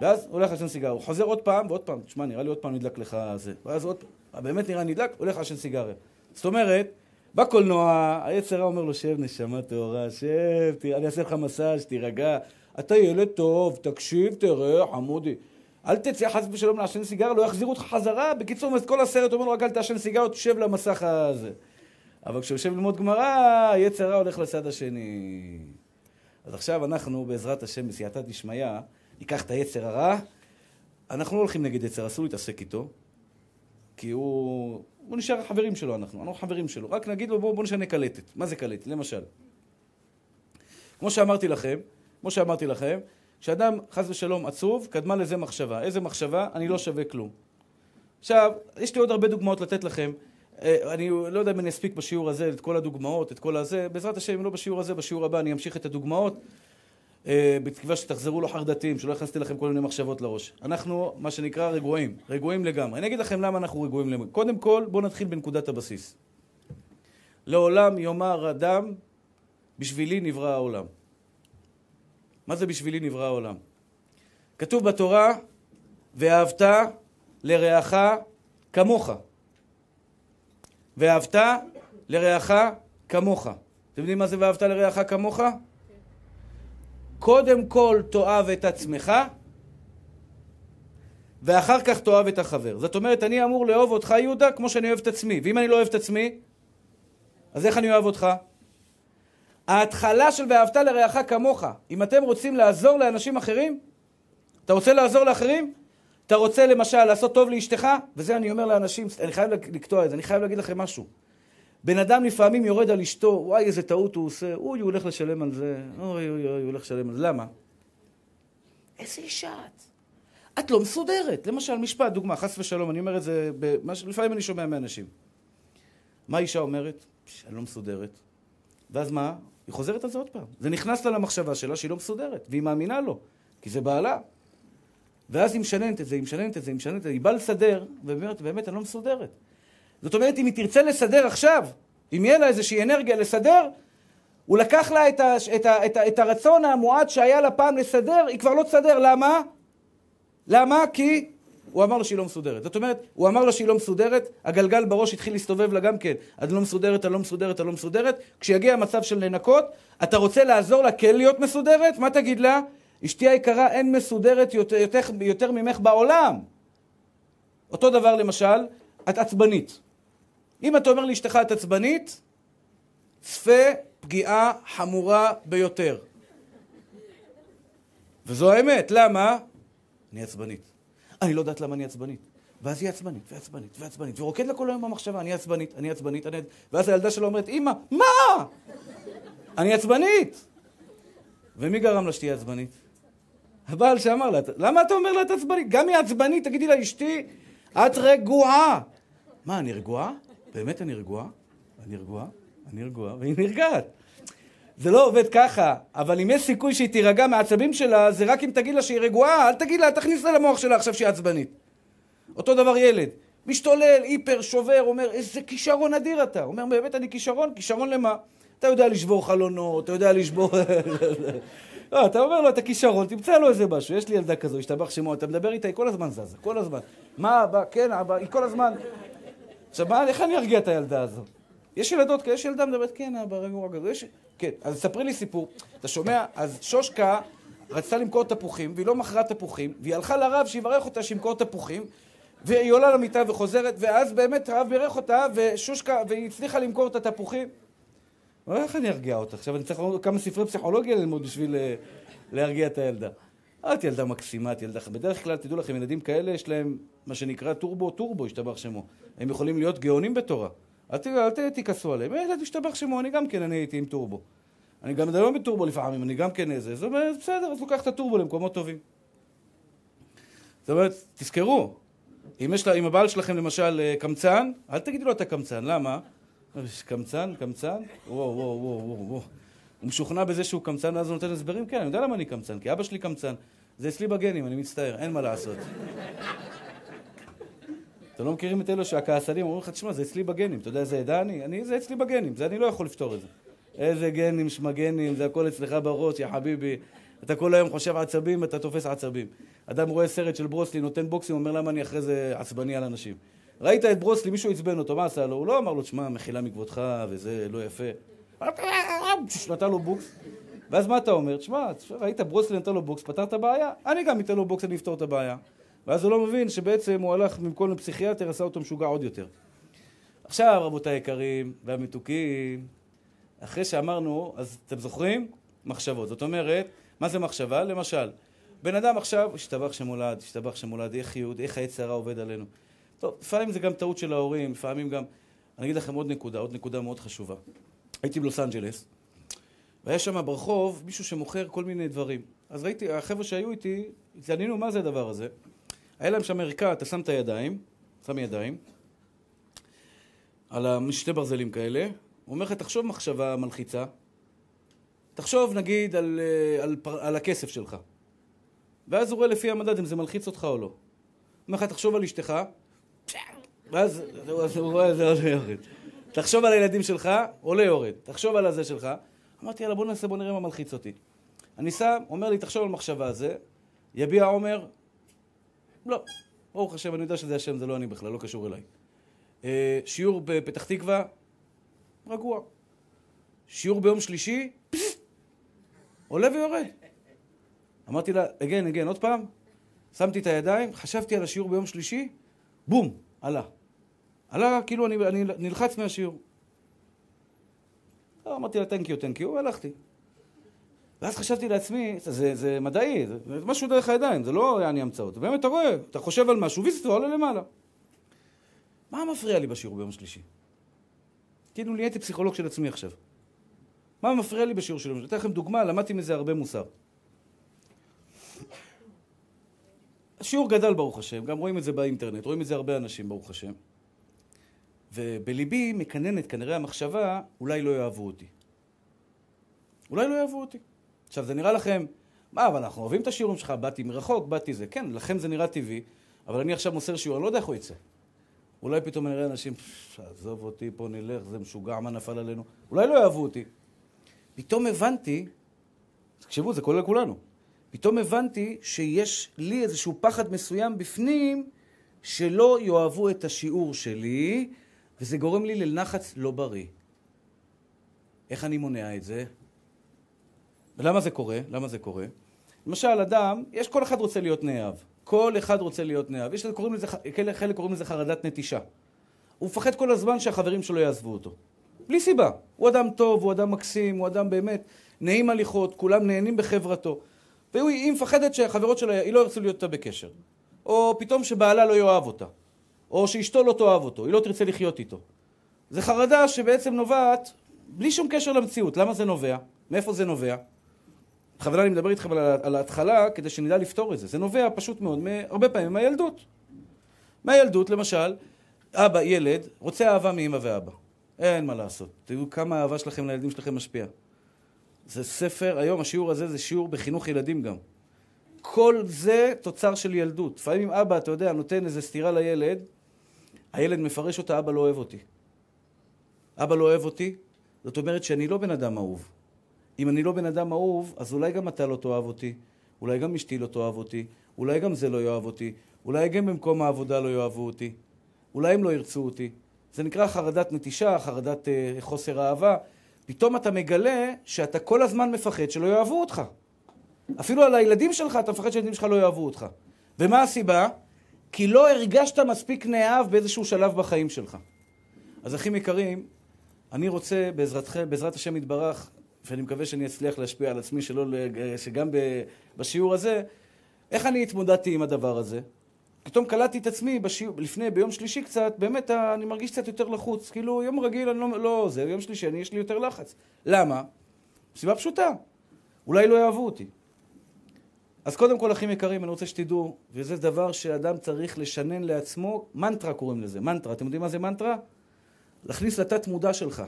[SPEAKER 1] ואז הוא הולך לעשן סיגריה. הוא חוזר עוד פעם ועוד פעם. תשמע, נראה לי עוד פעם נדלק לך זה. ואז עוד פעם, באמת נראה נדלק, הולך לעשן סיגריה. זאת אומרת, בקולנוע, היצרה אומר לו, שב, נשמה טהורה, שב, תראה, אני אעשה לך מסאז', תירגע. אתה ילד טוב, תקשיב, תראה, חמודי. אל תצא חס ושלום לעשן סיגריה, לא יחזירו אותך חזרה. בקיצור, את כל הסרט אומר לו, רק אל תעשן סיגריה, תשב למסך הזה. אבל כשהוא יושב ללמוד גמרא, יצרה הולך לצד השני. אז עכשיו אנחנו, בעזרת השם, בסייעתא דשמיא, ניקח את היצר הרע. אנחנו לא הולכים נגד יצר, אסור להתעסק איתו, כי הוא... הוא נשאר חברים שלו אנחנו, אנחנו חברים שלו. רק נגיד לו, בואו בוא נשנה קלטת. מה זה קלטת? למשל. כמו שאמרתי לכם, כמו שאמרתי לכם, כשאדם חס ושלום עצוב, קדמה לזה מחשבה. איזה מחשבה? אני לא שווה כלום. עכשיו, יש לי עוד הרבה דוגמאות לתת לכם. אה, אני לא יודע אם אני אספיק בשיעור הזה את כל הדוגמאות, את כל הזה. בעזרת השם, אם לא בשיעור הזה, בשיעור הבא אני אמשיך את הדוגמאות. אה, בתקווה שתחזרו לא חרדתיים, שלא הכנסתי לכם כל מיני מחשבות לראש. אנחנו, מה שנקרא, רגועים. רגועים לגמרי. אני אגיד לכם למה אנחנו רגועים לגמרי. קודם כל, בואו נתחיל בנקודת הבסיס. לעולם יאמר אדם, בשבילי נברא העולם. מה זה בשבילי נברא העולם? כתוב בתורה, ואהבת לרעך כמוך. ואהבת לרעך כמוך. אתם יודעים מה זה ואהבת לרעך כמוך? קודם כל תאהב את עצמך, ואחר כך תאהב את החבר. זאת אומרת, אני אמור לאהוב אותך, יהודה, כמו שאני אוהב את עצמי. ואם אני לא אוהב את עצמי, אז איך אני אוהב אותך? ההתחלה של ואהבת לרעך כמוך. אם אתם רוצים לעזור לאנשים אחרים, אתה רוצה לעזור לאחרים? אתה רוצה למשל לעשות טוב לאשתך? וזה אני אומר לאנשים, אני חייב לקטוע את זה, אני חייב להגיד לכם משהו. בן אדם לפעמים יורד על אשתו, וואי, איזה טעות הוא עושה, אוי, הוא הולך לשלם על זה, אוי, אוי, אוי, הוא הולך לשלם על זה. למה? איזה אישה את? את לא מסודרת. למשל, משפט, דוגמה, חס ושלום, אני אומר את זה, במש... לפעמים אני שומע מאנשים. מה אישה אומרת? אני לא מסודרת. ואז מה? היא חוזרת על זה עוד פעם. זה נכנס לה למחשבה שלה שהיא לא מסודרת, והיא מאמינה לו, כי זה בעלה. ואז היא משננת את זה, היא משננת את זה, היא משננת את זה, היא באה לסדר, ובאמת, באמת, אני לא מסודרת. זאת אומרת, אם היא תרצה לסדר עכשיו, אם יהיה לה איזושהי אנרגיה לסדר, הוא לקח לה את, ה, את, ה, את, ה, את הרצון המועט שהיה לה פעם לסדר, היא כבר לא תסדר. למה? למה? כי הוא אמר לה שהיא לא מסודרת. זאת אומרת, הוא אמר לה שהיא לא מסודרת, הגלגל בראש התחיל להסתובב לה גם כן. את לא מסודרת, את לא מסודרת, את לא מסודרת. כשיגיע המצב של לנקות, אתה רוצה לעזור לה כן להיות מסודרת? מה תגיד לה? אשתי היקרה, אין מסודרת יותר, יותר, יותר ממך בעולם. אותו דבר למשל, את עצבנית. אם אתה אומר לאשתך את עצבנית, צפה פגיעה חמורה ביותר. וזו האמת, למה? אני עצבנית. אני לא יודעת למה אני עצבנית. ואז היא עצבנית, ועצבנית, ועצבנית, ורוקד לה כל היום במחשבה, אני עצבנית, אני עצבנית, אני... ואז הילדה שלו אומרת, אמא, מה? אני עצבנית! ומי גרם לה שתהיה עצבנית? הבעל שאמר לה, למה אתה אומר לה את עצבנית? גם היא עצבנית, תגידי לה, אשתי, את רגועה. מה, אני רגועה? באמת אני רגועה? אני רגועה? אני רגועה, והיא נרגעת. זה לא עובד ככה, אבל אם יש סיכוי שהיא תירגע מהעצבים שלה, זה רק אם תגיד לה שהיא רגועה, אל תגיד לה, תכניס לה למוח שלה עכשיו שהיא עצבנית. אותו דבר ילד, משתולל, היפר, שובר, אומר, איזה כישרון אדיר אתה. אומר, באמת אני כישרון? כישרון למה? אתה יודע לשבור חלונות, אתה יודע לשבור... [LAUGHS] לא, אתה אומר לו, אתה כישרון, תמצא לו איזה משהו. יש לי ילדה כזו, השתבח שמו, אתה מדבר איתה, היא כל הזמן זזה, כל הזמן. מה, אבא, כן, אבא, היא כל הזמן... עכשיו, מה, איך אני ארגיע את הילדה הזו? יש ילדות כאלה, יש ילדה מדברת, כן, אבא, רגוע כזה, יש... כן, אז ספרי לי סיפור. אתה שומע? אז שושקה רצתה למכור תפוחים, והיא לא מכרה תפוחים, והיא הלכה לרב שיברך אותה שימכור תפוחים, והיא עולה למיטה וחוזרת, ואז באמת הרב בירך אותה, ושושקה, והיא הצליחה למכור את התפוחים. איך אני ארגיע אותה? עכשיו אני צריך כמה ספרי פסיכולוגיה ללמוד בשביל אה, להרגיע את הילדה. את ילדה מקסימה, את ילדה... בדרך כלל, תדעו לכם, ילדים כאלה, יש להם מה שנקרא טורבו-טורבו, השתבח שמו. הם יכולים להיות גאונים בתורה. אל תכעסו עליהם. ילד השתבח שמו, אני גם כן, אני הייתי עם טורבו. אני גם לא בטורבו לפעמים, אני גם כן איזה. אומרת, בסדר, אז לוקח את הטורבו למקומות טובים. זאת אומרת, תזכרו, אם, לה, אם הבעל שלכם למשל אה, קמצן, אל תגידו לו אתה קמצן, למה? קמצן, קמצן? וואו, וואו, וואו, וואו, וואו. הוא משוכנע בזה שהוא קמצן, ואז הוא נותן הסברים? כן, אני יודע למה אני קמצן, כי אבא שלי קמצן. זה אצלי בגנים, אני מצטער, אין מה לעשות. אתם לא מכירים את אלו שהכעסנים אומרים לך, תשמע, זה אצלי בגנים. אתה יודע איזה עדה אני? אני, זה אצלי בגנים, זה אני לא יכול לפתור את זה. איזה גנים, שמגנים, זה הכל אצלך בראש, יא חביבי. אתה כל היום חושב עצבים, אתה תופס עצבים. אדם רואה סרט של ברוסלי, נותן בוקסים, אומר למה אני אחרי זה עצבני על אנשים. ראית את ברוסלי, מישהו עצבן אותו, מה עשה לו? הוא לא אמר לו, תשמע, מחילה מכבודך, וזה לא יפה. נתן לו בוקס. ואז מה אתה אומר? תשמע, ראית ברוס לי נתן לו בוקס, פתר את הבעיה, אני גם אתן לו בוקס, אני אפתור את הבעיה. ואז הוא לא מבין שבעצם הוא הלך במקום לפסיכיאטר, עשה אותו משוגע עוד יותר. עכשיו, רבותיי היקרים והמתוקים, אחרי שאמרנו, אז אתם זוכרים? מחשבות. זאת אומרת, מה זה מחשבה? למשל, בן אדם עכשיו, השתבח שמו לעד, השתבח שמו לעד, איך יהוד, איך היצר הרע עובד עלינו. טוב, לפעמים זה גם טעות של ההורים, לפעמים גם... אני אגיד לכם עוד נקודה, עוד נקודה מאוד חשובה. הייתי בלוס אנג'לס, והיה שם ברחוב מישהו שמוכר כל מיני דברים. אז ראיתי, החבר'ה שהיו איתי, התעניינו מה זה הדבר הזה. היה להם שם ערכה, אתה שם את הידיים, שם ידיים, על שתי ברזלים כאלה, הוא אומר לך, תחשוב מחשבה מלחיצה, תחשוב נגיד על, אה, על, על, על הכסף שלך, ואז הוא רואה לפי המדד אם זה מלחיץ אותך או לא. הוא אומר לך, תחשוב על אשתך, ואז הוא רואה זה עולה יורד. תחשוב על הילדים שלך, עולה יורד. תחשוב על הזה שלך. אמרתי, יאללה, בוא נעשה, בוא נראה מה מלחיץ אותי. אני שם, אומר לי, תחשוב על מחשבה הזה, יביע עומר, לא. ברוך השם, אני יודע שזה השם, זה לא אני בכלל, לא קשור אליי. אה, שיעור בפתח תקווה, רגוע. שיעור ביום שלישי, עולה ויורד. אמרתי לה, הגן, הגן, עוד פעם. שמתי את הידיים, חשבתי על השיעור ביום שלישי, בום, עלה. עלה כאילו אני, אני נלחץ מהשיעור. לא, אמרתי לה, תנקיו, תנקיו, והלכתי. ואז חשבתי לעצמי, זה, זה מדעי, זה, זה משהו דרך הידיים, זה לא יעני המצאות. באמת, אתה רואה, אתה חושב על משהו, ויסטו עולה למעלה. מה מפריע לי בשיעור ביום שלישי? כאילו נהייתי פסיכולוג של עצמי עכשיו. מה מפריע לי בשיעור של יום שלישי? אתן לכם דוגמה, למדתי מזה הרבה מוסר. השיעור גדל ברוך השם, גם רואים את זה באינטרנט, רואים את זה הרבה אנשים ברוך השם. ובליבי מקננת כנראה המחשבה, אולי לא יאהבו אותי. אולי לא יאהבו אותי. עכשיו, זה נראה לכם, מה, אבל אנחנו אוהבים את השיעורים שלך, באתי מרחוק, באתי זה. כן, לכם זה נראה טבעי, אבל אני עכשיו מוסר שיעור, אני לא יודע איך הוא יצא. אולי פתאום אני אראה אנשים, עזוב אותי, פה נלך, זה משוגע, מה נפל עלינו? אולי לא יאהבו אותי. פתאום הבנתי, תקשיבו, זה כולל כולנו. פתאום הבנתי שיש לי איזשהו פחד מסוים בפנים שלא יאהבו את השיעור שלי, וזה גורם לי ללחץ לא בריא. איך אני מונע את זה? ולמה זה קורה? למה זה קורה? למשל, אדם, יש כל אחד רוצה להיות נאהב. כל אחד רוצה להיות נאהב. יש קוראים לזה, חלק קוראים לזה חרדת נטישה. הוא מפחד כל הזמן שהחברים שלו יעזבו אותו. בלי סיבה. הוא אדם טוב, הוא אדם מקסים, הוא אדם באמת נעים הליכות, כולם נהנים בחברתו. והיא מפחדת שהחברות שלה, היא לא ירצו להיות איתה בקשר. או פתאום שבעלה לא יאהב אותה. או שאשתו לא תאהב אותו, היא לא תרצה לחיות איתו. זו חרדה שבעצם נובעת בלי שום קשר למציאות. למה זה נובע? מאיפה זה נובע? בכוונה אני מדבר איתכם על ההתחלה כדי שנדע לפתור את זה. זה נובע פשוט מאוד, הרבה פעמים מהילדות. מהילדות, למשל, אבא, ילד, רוצה אהבה מאמא ואבא. אין מה לעשות. תראו כמה האהבה שלכם לילדים שלכם משפיעה. זה ספר, היום השיעור הזה זה שיעור בחינוך ילדים גם. כל זה תוצר של ילדות. לפעמים אבא, אתה יודע, נותן איזה סטירה לילד, הילד מפרש אותה, אבא לא אוהב אותי. אבא לא אוהב אותי, זאת אומרת שאני לא בן אדם אהוב. אם אני לא בן אדם אהוב, אז אולי גם אתה לא תאהב אותי, אולי גם אשתי לא תאהב אותי, אולי גם זה לא יאהב אותי, אולי גם במקום העבודה לא יאהבו אותי, אולי הם לא ירצו אותי. זה נקרא חרדת נטישה, חרדת uh, חוסר אהבה. פתאום אתה מגלה שאתה כל הזמן מפחד שלא יאהבו אותך. אפילו על הילדים שלך אתה מפחד שהילדים שלך לא יאהבו אותך. ומה הסיבה? כי לא הרגשת מספיק נאהב באיזשהו שלב בחיים שלך. אז אחים יקרים, אני רוצה בעזרתכם, בעזרת השם יתברך, ואני מקווה שאני אצליח להשפיע על עצמי, שלא, שגם בשיעור הזה, איך אני התמודדתי עם הדבר הזה? פתאום קלטתי את עצמי בשיעור, לפני, ביום שלישי קצת, באמת אני מרגיש קצת יותר לחוץ. כאילו, יום רגיל אני לא, לא זה, יום שלישי אני, יש לי יותר לחץ. למה? סיבה פשוטה, אולי לא יאהבו אותי. אז קודם כל, אחים יקרים, אני רוצה שתדעו, וזה דבר שאדם צריך לשנן לעצמו, מנטרה קוראים לזה, מנטרה. אתם יודעים מה זה מנטרה? להכניס לתת מודע שלך.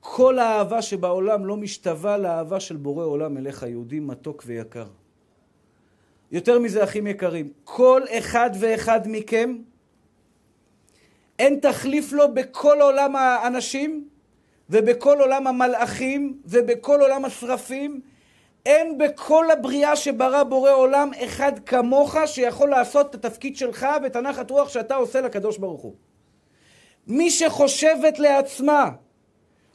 [SPEAKER 1] כל האהבה שבעולם לא משתווה לאהבה של בורא עולם אליך, יהודי מתוק ויקר. יותר מזה, אחים יקרים, כל אחד ואחד מכם, אין תחליף לו בכל עולם האנשים ובכל עולם המלאכים ובכל עולם השרפים. אין בכל הבריאה שברא בורא עולם אחד כמוך שיכול לעשות את התפקיד שלך ואת הנחת רוח שאתה עושה לקדוש ברוך הוא. מי שחושבת לעצמה,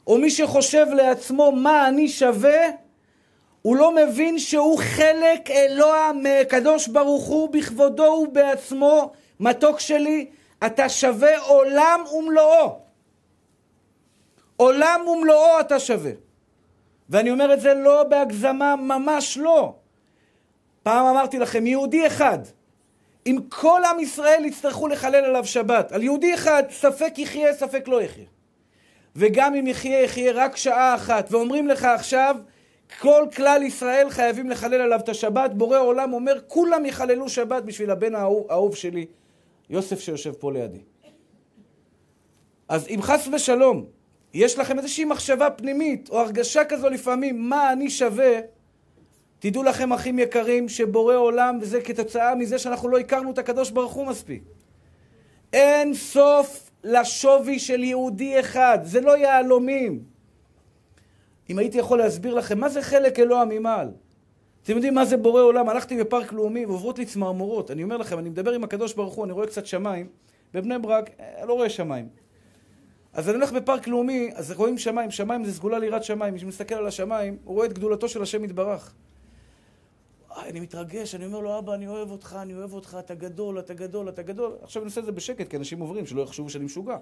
[SPEAKER 1] או מי שחושב לעצמו מה אני שווה, הוא לא מבין שהוא חלק אלוה מקדוש ברוך הוא בכבודו ובעצמו. מתוק שלי, אתה שווה עולם ומלואו. עולם ומלואו אתה שווה. ואני אומר את זה לא בהגזמה, ממש לא. פעם אמרתי לכם, יהודי אחד, אם כל עם ישראל יצטרכו לחלל עליו שבת, על יהודי אחד, ספק יחיה, ספק לא יחיה. וגם אם יחיה, יחיה רק שעה אחת, ואומרים לך עכשיו, כל כלל ישראל חייבים לחלל עליו את השבת. בורא עולם אומר, כולם יחללו שבת בשביל הבן האהוב, שלי, יוסף שיושב פה לידי. אז אם חס ושלום, יש לכם איזושהי מחשבה פנימית, או הרגשה כזו לפעמים, מה אני שווה, תדעו לכם, אחים יקרים, שבורא עולם, וזה כתוצאה מזה שאנחנו לא הכרנו את הקדוש ברוך הוא מספיק. אין סוף לשווי של יהודי אחד, זה לא יהלומים. אם הייתי יכול להסביר לכם מה זה חלק אלוה ממעל. אתם יודעים מה זה בורא עולם? הלכתי בפארק לאומי ועוברות לי צמרמורות. אני אומר לכם, אני מדבר עם הקדוש ברוך הוא, אני רואה קצת שמיים. בבני ברק, אה, לא רואה שמיים. אז אני הולך בפארק לאומי, אז רואים שמיים, שמיים זה סגולה ליראת שמיים. מי שמסתכל על השמיים, הוא רואה את גדולתו של השם יתברך. אני מתרגש, אני אומר לו, אבא, אני אוהב אותך, אני אוהב אותך, אתה גדול, אתה גדול, אתה גדול. עכשיו אני עושה את זה בשקט, כי אנשים עוברים, שלא יחשבו שאני משוגע.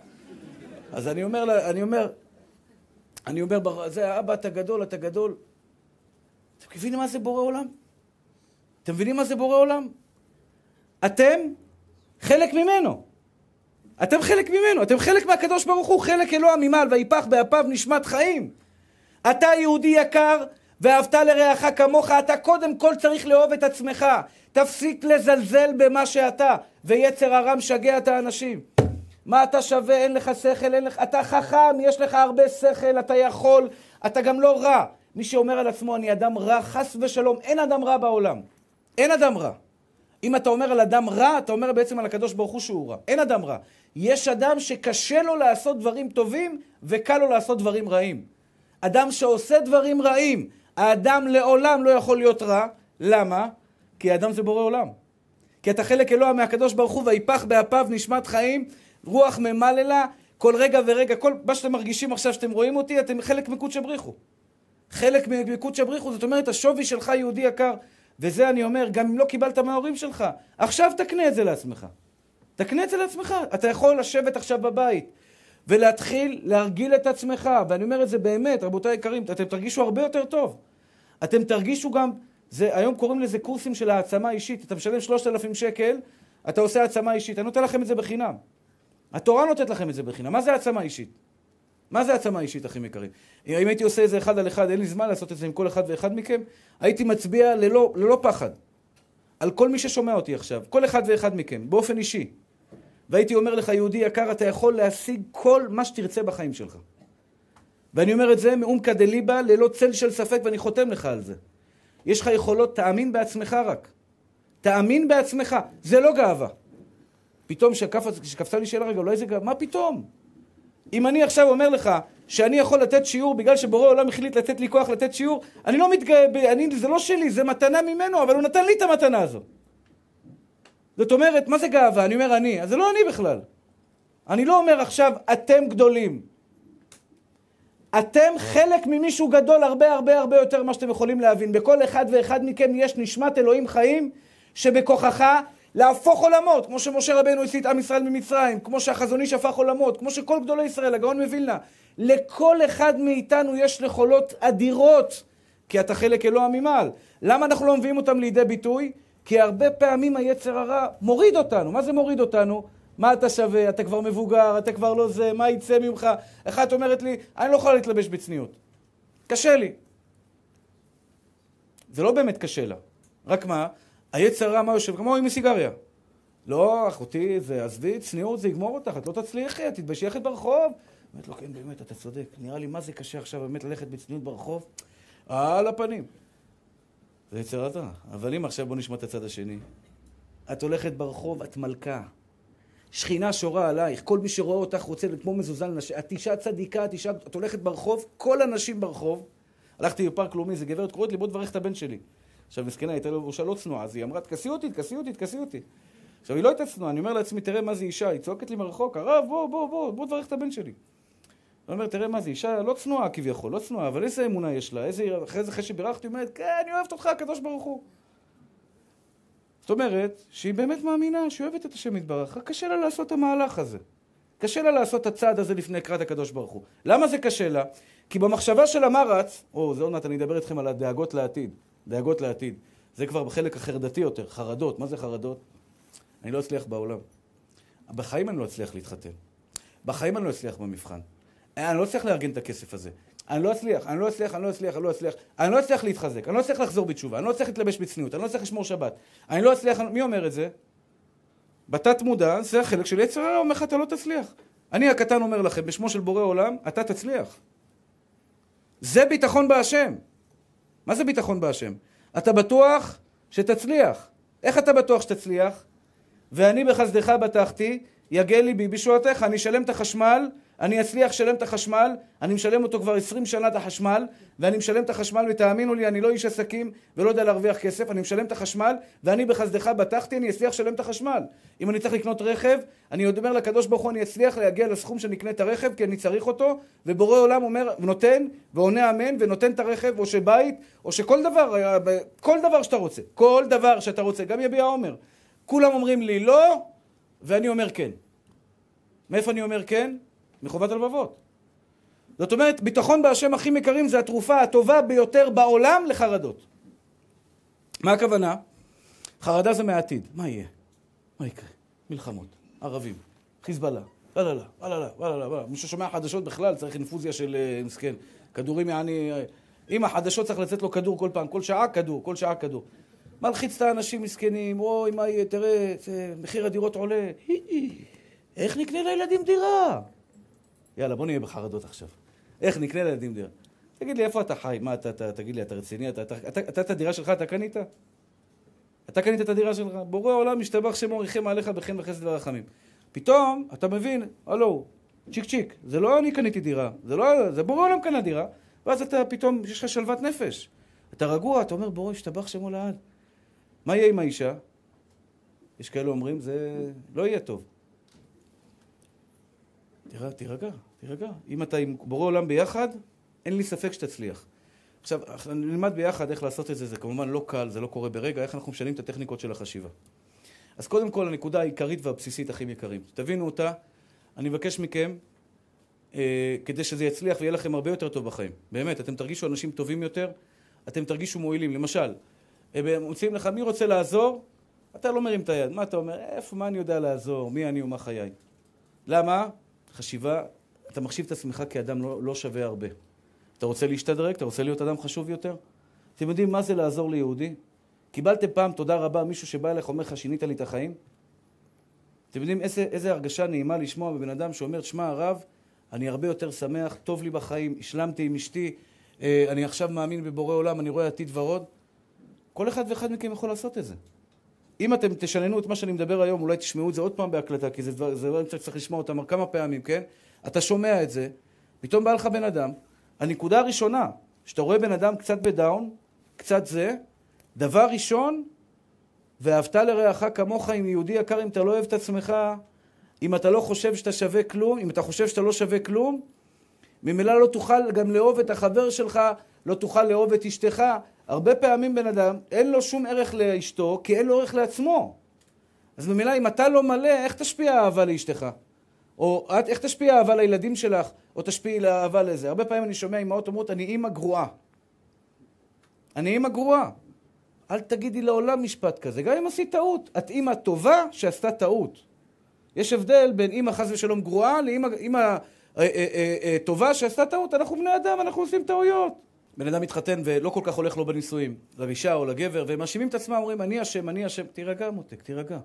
[SPEAKER 1] אז אני אומר, אני אומר, אני אומר, זה אבא, אתה גדול, אתה גדול. אתם מבינים מה זה בורא עולם? אתם מבינים מה זה בורא עולם? אתם חלק ממנו. אתם חלק ממנו, אתם חלק מהקדוש ברוך הוא, חלק אלוה ממעל, ויפח באפיו נשמת חיים. אתה יהודי יקר, ואהבת לרעך כמוך, אתה קודם כל צריך לאהוב את עצמך. תפסיק לזלזל במה שאתה, ויצר הרע משגע את האנשים. מה אתה שווה, אין לך שכל, אין לך... אתה חכם, יש לך הרבה שכל, אתה יכול, אתה גם לא רע. מי שאומר על עצמו, אני אדם רע, חס ושלום, אין אדם רע בעולם. אין אדם רע. אם אתה אומר על אדם רע, אתה אומר בעצם על הקדוש ברוך הוא שהוא רע. אין אדם רע. יש אדם שקשה לו לעשות דברים טובים וקל לו לעשות דברים רעים. אדם שעושה דברים רעים, האדם לעולם לא יכול להיות רע. למה? כי האדם זה בורא עולם. כי אתה חלק אלוה מהקדוש ברוך הוא, ויפח באפיו נשמת חיים, רוח ממללה, כל רגע ורגע, כל מה שאתם מרגישים עכשיו שאתם רואים אותי, אתם חלק מקודש בריחו. חלק מקודש בריחו, זאת אומרת, השווי שלך יהודי יקר. וזה אני אומר, גם אם לא קיבלת מההורים שלך, עכשיו תקנה את זה לעצמך. תקנה את זה לעצמך. אתה יכול לשבת עכשיו בבית ולהתחיל להרגיל את עצמך, ואני אומר את זה באמת, רבותיי היקרים, אתם תרגישו הרבה יותר טוב. אתם תרגישו גם, זה, היום קוראים לזה קורסים של העצמה אישית. אתה משלם 3,000 שקל, אתה עושה העצמה אישית. אני נותן לכם את זה בחינם. התורה נותנת לכם את זה בחינם. מה זה העצמה אישית? מה זה העצמה אישית, אחים יקרים? אם הייתי עושה את זה אחד על אחד, אין לי זמן לעשות את זה עם כל אחד ואחד מכם, הייתי מצביע ללא, ללא פחד על כל מי ששומע אותי עכשיו, כל אחד ואחד מכם, באופן אישי. והייתי אומר לך, יהודי יקר, אתה יכול להשיג כל מה שתרצה בחיים שלך. ואני אומר את זה מעומקא דליבה, ללא צל של ספק, ואני חותם לך על זה. יש לך יכולות, תאמין בעצמך רק. תאמין בעצמך, זה לא גאווה. פתאום כשקפצה לי שאלה רגע, אולי זה גאווה, מה פתאום? אם אני עכשיו אומר לך שאני יכול לתת שיעור בגלל שבורא עולם החליט לתת לי כוח לתת שיעור, אני לא מתגאה, אני, זה לא שלי, זה מתנה ממנו, אבל הוא נתן לי את המתנה הזו. זאת אומרת, מה זה גאווה? אני אומר אני, אז זה לא אני בכלל. אני לא אומר עכשיו, אתם גדולים. אתם חלק ממישהו גדול הרבה הרבה הרבה יותר ממה שאתם יכולים להבין. בכל אחד ואחד מכם יש נשמת אלוהים חיים שבכוחך להפוך עולמות, כמו שמשה רבנו הסיט עם ישראל ממצרים, כמו שהחזון איש הפך עולמות, כמו שכל גדולי ישראל, הגאון מווילנה. לכל אחד מאיתנו יש יכולות אדירות, כי אתה חלק אלוה ממעל. למה אנחנו לא מביאים אותם לידי ביטוי? כי הרבה פעמים היצר הרע מוריד אותנו. מה זה מוריד אותנו? מה אתה שווה? אתה כבר מבוגר, אתה כבר לא זה, מה יצא ממך? אחת אומרת לי, אני לא יכולה להתלבש בצניעות. קשה לי. זה לא באמת קשה לה. רק מה? היצר רע, מה יושב? כמו עם סיגריה. לא, אחותי, זה, עזבי, צניעות זה יגמור אותך, את לא תצליחי, את תתביישי ללכת ברחוב. אומרת לו, כן, באמת, אתה צודק. נראה לי, מה זה קשה עכשיו באמת ללכת בצניעות ברחוב? על הפנים. זה יצר רע. אבל אם עכשיו בוא נשמע את הצד השני. את הולכת ברחוב, את מלכה. שכינה שורה עלייך, כל מי שרואה אותך רוצה, כמו מזוזה לנשים. את אישה צדיקה, את אישה, את הולכת ברחוב, כל הנשים ברחוב. הלכתי בפארק לאומי, איזה גברת קוראת לי, בוא תברך את הבן שלי. עכשיו, מסכנה, הייתה לבושה לא צנועה, אז היא אמרה, תכסי אותי, תכסי אותי, תכסי אותי. עכשיו, היא לא הייתה צנועה, אני אומר לעצמי, תראה מה זה אישה, היא צועקת לי מרחוק, הרב, בוא, בוא, בוא, בוא תברך את הבן שלי. אני אומר, תראה מה זה, אישה לא צנועה כביכול, לא צנועה, אבל איזה אמונה יש לה, איזה, אחרי זה, אחרי שבירכתי, אומרת, כן, אני אוהבת אותך, הקדוש ברוך הוא. זאת אומרת, שהיא באמת מאמינה, שהיא אוהבת את השם יתברך, רק קשה לה לעשות את המהלך הזה. קשה לה לעשות את הצעד הזה לפני קראת הקדוש ברוך הוא. למה זה קשה לה? כי במחשבה של המרץ, או, זה עוד מעט אני אדבר איתכם על הדאגות לעתיד. דאגות לעתיד. זה כבר בחלק החרדתי יותר, חרדות. מה זה חרדות? אני לא אצליח בעולם. בחיים אני לא אצליח להתחתן. בחיים אני לא אצליח במבחן. אני לא אצליח לארגן את הכסף הזה. אני לא אצליח, אני לא אצליח, אני לא אצליח, אני לא אצליח. אני לא אצליח להתחזק, אני לא אצליח לחזור בתשובה, אני לא אצליח להתלבש בצניעות, אני לא אצליח לשמור שבת. אני לא אצליח, מי אומר את זה? בתת מודע, זה החלק של יצר הרע, אומר לך, אתה לא תצליח. אני הקטן אומר לכם, בשמו של בורא עולם, אתה תצליח. זה ביטחון בהשם. מה זה ביטחון בהשם? אתה בטוח שתצליח. איך אתה בטוח שתצליח? ואני בחסדך בטחתי, יגל ליבי בישועתך, אני אשלם את החשמל, אני אצליח לשלם את החשמל, אני משלם אותו כבר עשרים שנה את החשמל, ואני משלם את החשמל, ותאמינו לי, אני לא איש עסקים ולא יודע להרוויח כסף, אני משלם את החשמל, ואני בחסדך בטחתי, אני אצליח לשלם את החשמל. אם אני צריך לקנות רכב, אני עוד אומר לקדוש ברוך הוא, אני אצליח להגיע לסכום שאני אקנה את הרכב, כי אני צריך אותו, ובורא עולם אומר, נותן, ועונה אמן, ונותן את הרכב, או שבית, או שכל דבר, כל דבר שאתה רוצה, כל דבר שאתה רוצה, גם יביע עומר. כולם אומרים לי לא, ואני אומר כן. מאיפה אני אומר כן? מחובת הלבבות. זאת אומרת, ביטחון בהשם אחים יקרים זה התרופה הטובה ביותר בעולם לחרדות. מה הכוונה? חרדה זה מהעתיד. מה יהיה? מה יקרה? מלחמות, ערבים, חיזבאללה, וואלה, וואלה, וואלה, וואלה. מי ששומע חדשות בכלל צריך אינפוזיה של אה, מסכן. כדורים יעני... אם החדשות צריך לצאת לו כדור כל פעם, כל שעה כדור, כל שעה כדור. מלחיץ את האנשים מסכנים, אוי, מה יהיה, תראה, מחיר הדירות עולה. איך נקנה לילדים דירה? יאללה, בוא נהיה בחרדות עכשיו. איך נקנה לילדים דירה? תגיד לי, איפה אתה חי? מה, אתה, אתה תגיד לי, אתה רציני? אתה, אתה, אתה, אתה את הדירה שלך, אתה קנית? אתה קנית את הדירה שלך? בורא העולם משתבח שמו ריחם עליך בחן וחסד ורחמים. פתאום, אתה מבין, הלו, צ'יק צ'יק, זה לא אני קניתי דירה, זה לא, זה בורא העולם קנה דירה, ואז אתה פתאום, יש לך שלוות נפש. אתה רגוע, אתה אומר, בורא, השתבח שמו לעד. מה יהיה עם האישה? יש כאלה אומרים, זה לא יהיה טוב. תירגע, תירגע, תירגע. אם אתה עם בורא עולם ביחד, אין לי ספק שתצליח. עכשיו, נלמד ביחד איך לעשות את זה, זה כמובן לא קל, זה לא קורה ברגע, איך אנחנו משנים את הטכניקות של החשיבה. אז קודם כל, הנקודה העיקרית והבסיסית, אחים יקרים, תבינו אותה, אני מבקש מכם, אה, כדי שזה יצליח ויהיה לכם הרבה יותר טוב בחיים. באמת, אתם תרגישו אנשים טובים יותר, אתם תרגישו מועילים. למשל, מוצאים לך, מי רוצה לעזור? אתה לא מרים את היד. מה אתה אומר? איפה, מה אני יודע לעזור? מי אני ומה חיי? למה? חשיבה, אתה מחשיב את עצמך כאדם לא, לא שווה הרבה. אתה רוצה להשתדרג? אתה רוצה להיות אדם חשוב יותר? אתם יודעים מה זה לעזור ליהודי? קיבלתם פעם תודה רבה, מישהו שבא אליך ואומר לך, שינית לי את החיים? אתם יודעים איזה, איזה הרגשה נעימה לשמוע בבן אדם שאומר, שמע הרב, אני הרבה יותר שמח, טוב לי בחיים, השלמתי עם אשתי, אה, אני עכשיו מאמין בבורא עולם, אני רואה עתיד ורוד. כל אחד ואחד מכם יכול לעשות את זה. אם אתם תשננו את מה שאני מדבר היום, אולי תשמעו את זה עוד פעם בהקלטה, כי זה דברים שצריך לשמוע אותם כמה פעמים, כן? אתה שומע את זה, פתאום בא לך בן אדם, הנקודה הראשונה, שאתה רואה בן אדם קצת בדאון, קצת זה, דבר ראשון, ואהבת לרעך כמוך עם יהודי יקר, אם אתה לא אוהב את עצמך, אם אתה לא חושב שאתה שווה כלום, אם אתה חושב שאתה לא שווה כלום, ממילא לא תוכל גם לאהוב את החבר שלך, לא תוכל לאהוב את אשתך. הרבה פעמים בן אדם, אין לו שום ערך לאשתו, כי אין לו ערך לעצמו. אז ממילא אם אתה לא מלא, איך תשפיע אהבה לאשתך? או את, איך תשפיע אהבה לילדים שלך, או תשפיעי אהבה לזה. הרבה פעמים אני שומע אמהות אומרות, אני אימא גרועה. אני אימא גרועה. אל תגידי לעולם משפט כזה, גם אם עשית טעות. את אימא טובה שעשתה טעות. יש הבדל בין אימא חס ושלום גרועה לאימא אה, אה, אה, טובה שעשתה טעות. אנחנו בני אדם, אנחנו עושים טעויות. בן אדם מתחתן ולא כל כך הולך לו בנישואים, לאישה או לגבר, והם מאשימים את עצמם, אומרים, אני אשם, אני אשם. תירגע, מותק, תירגע.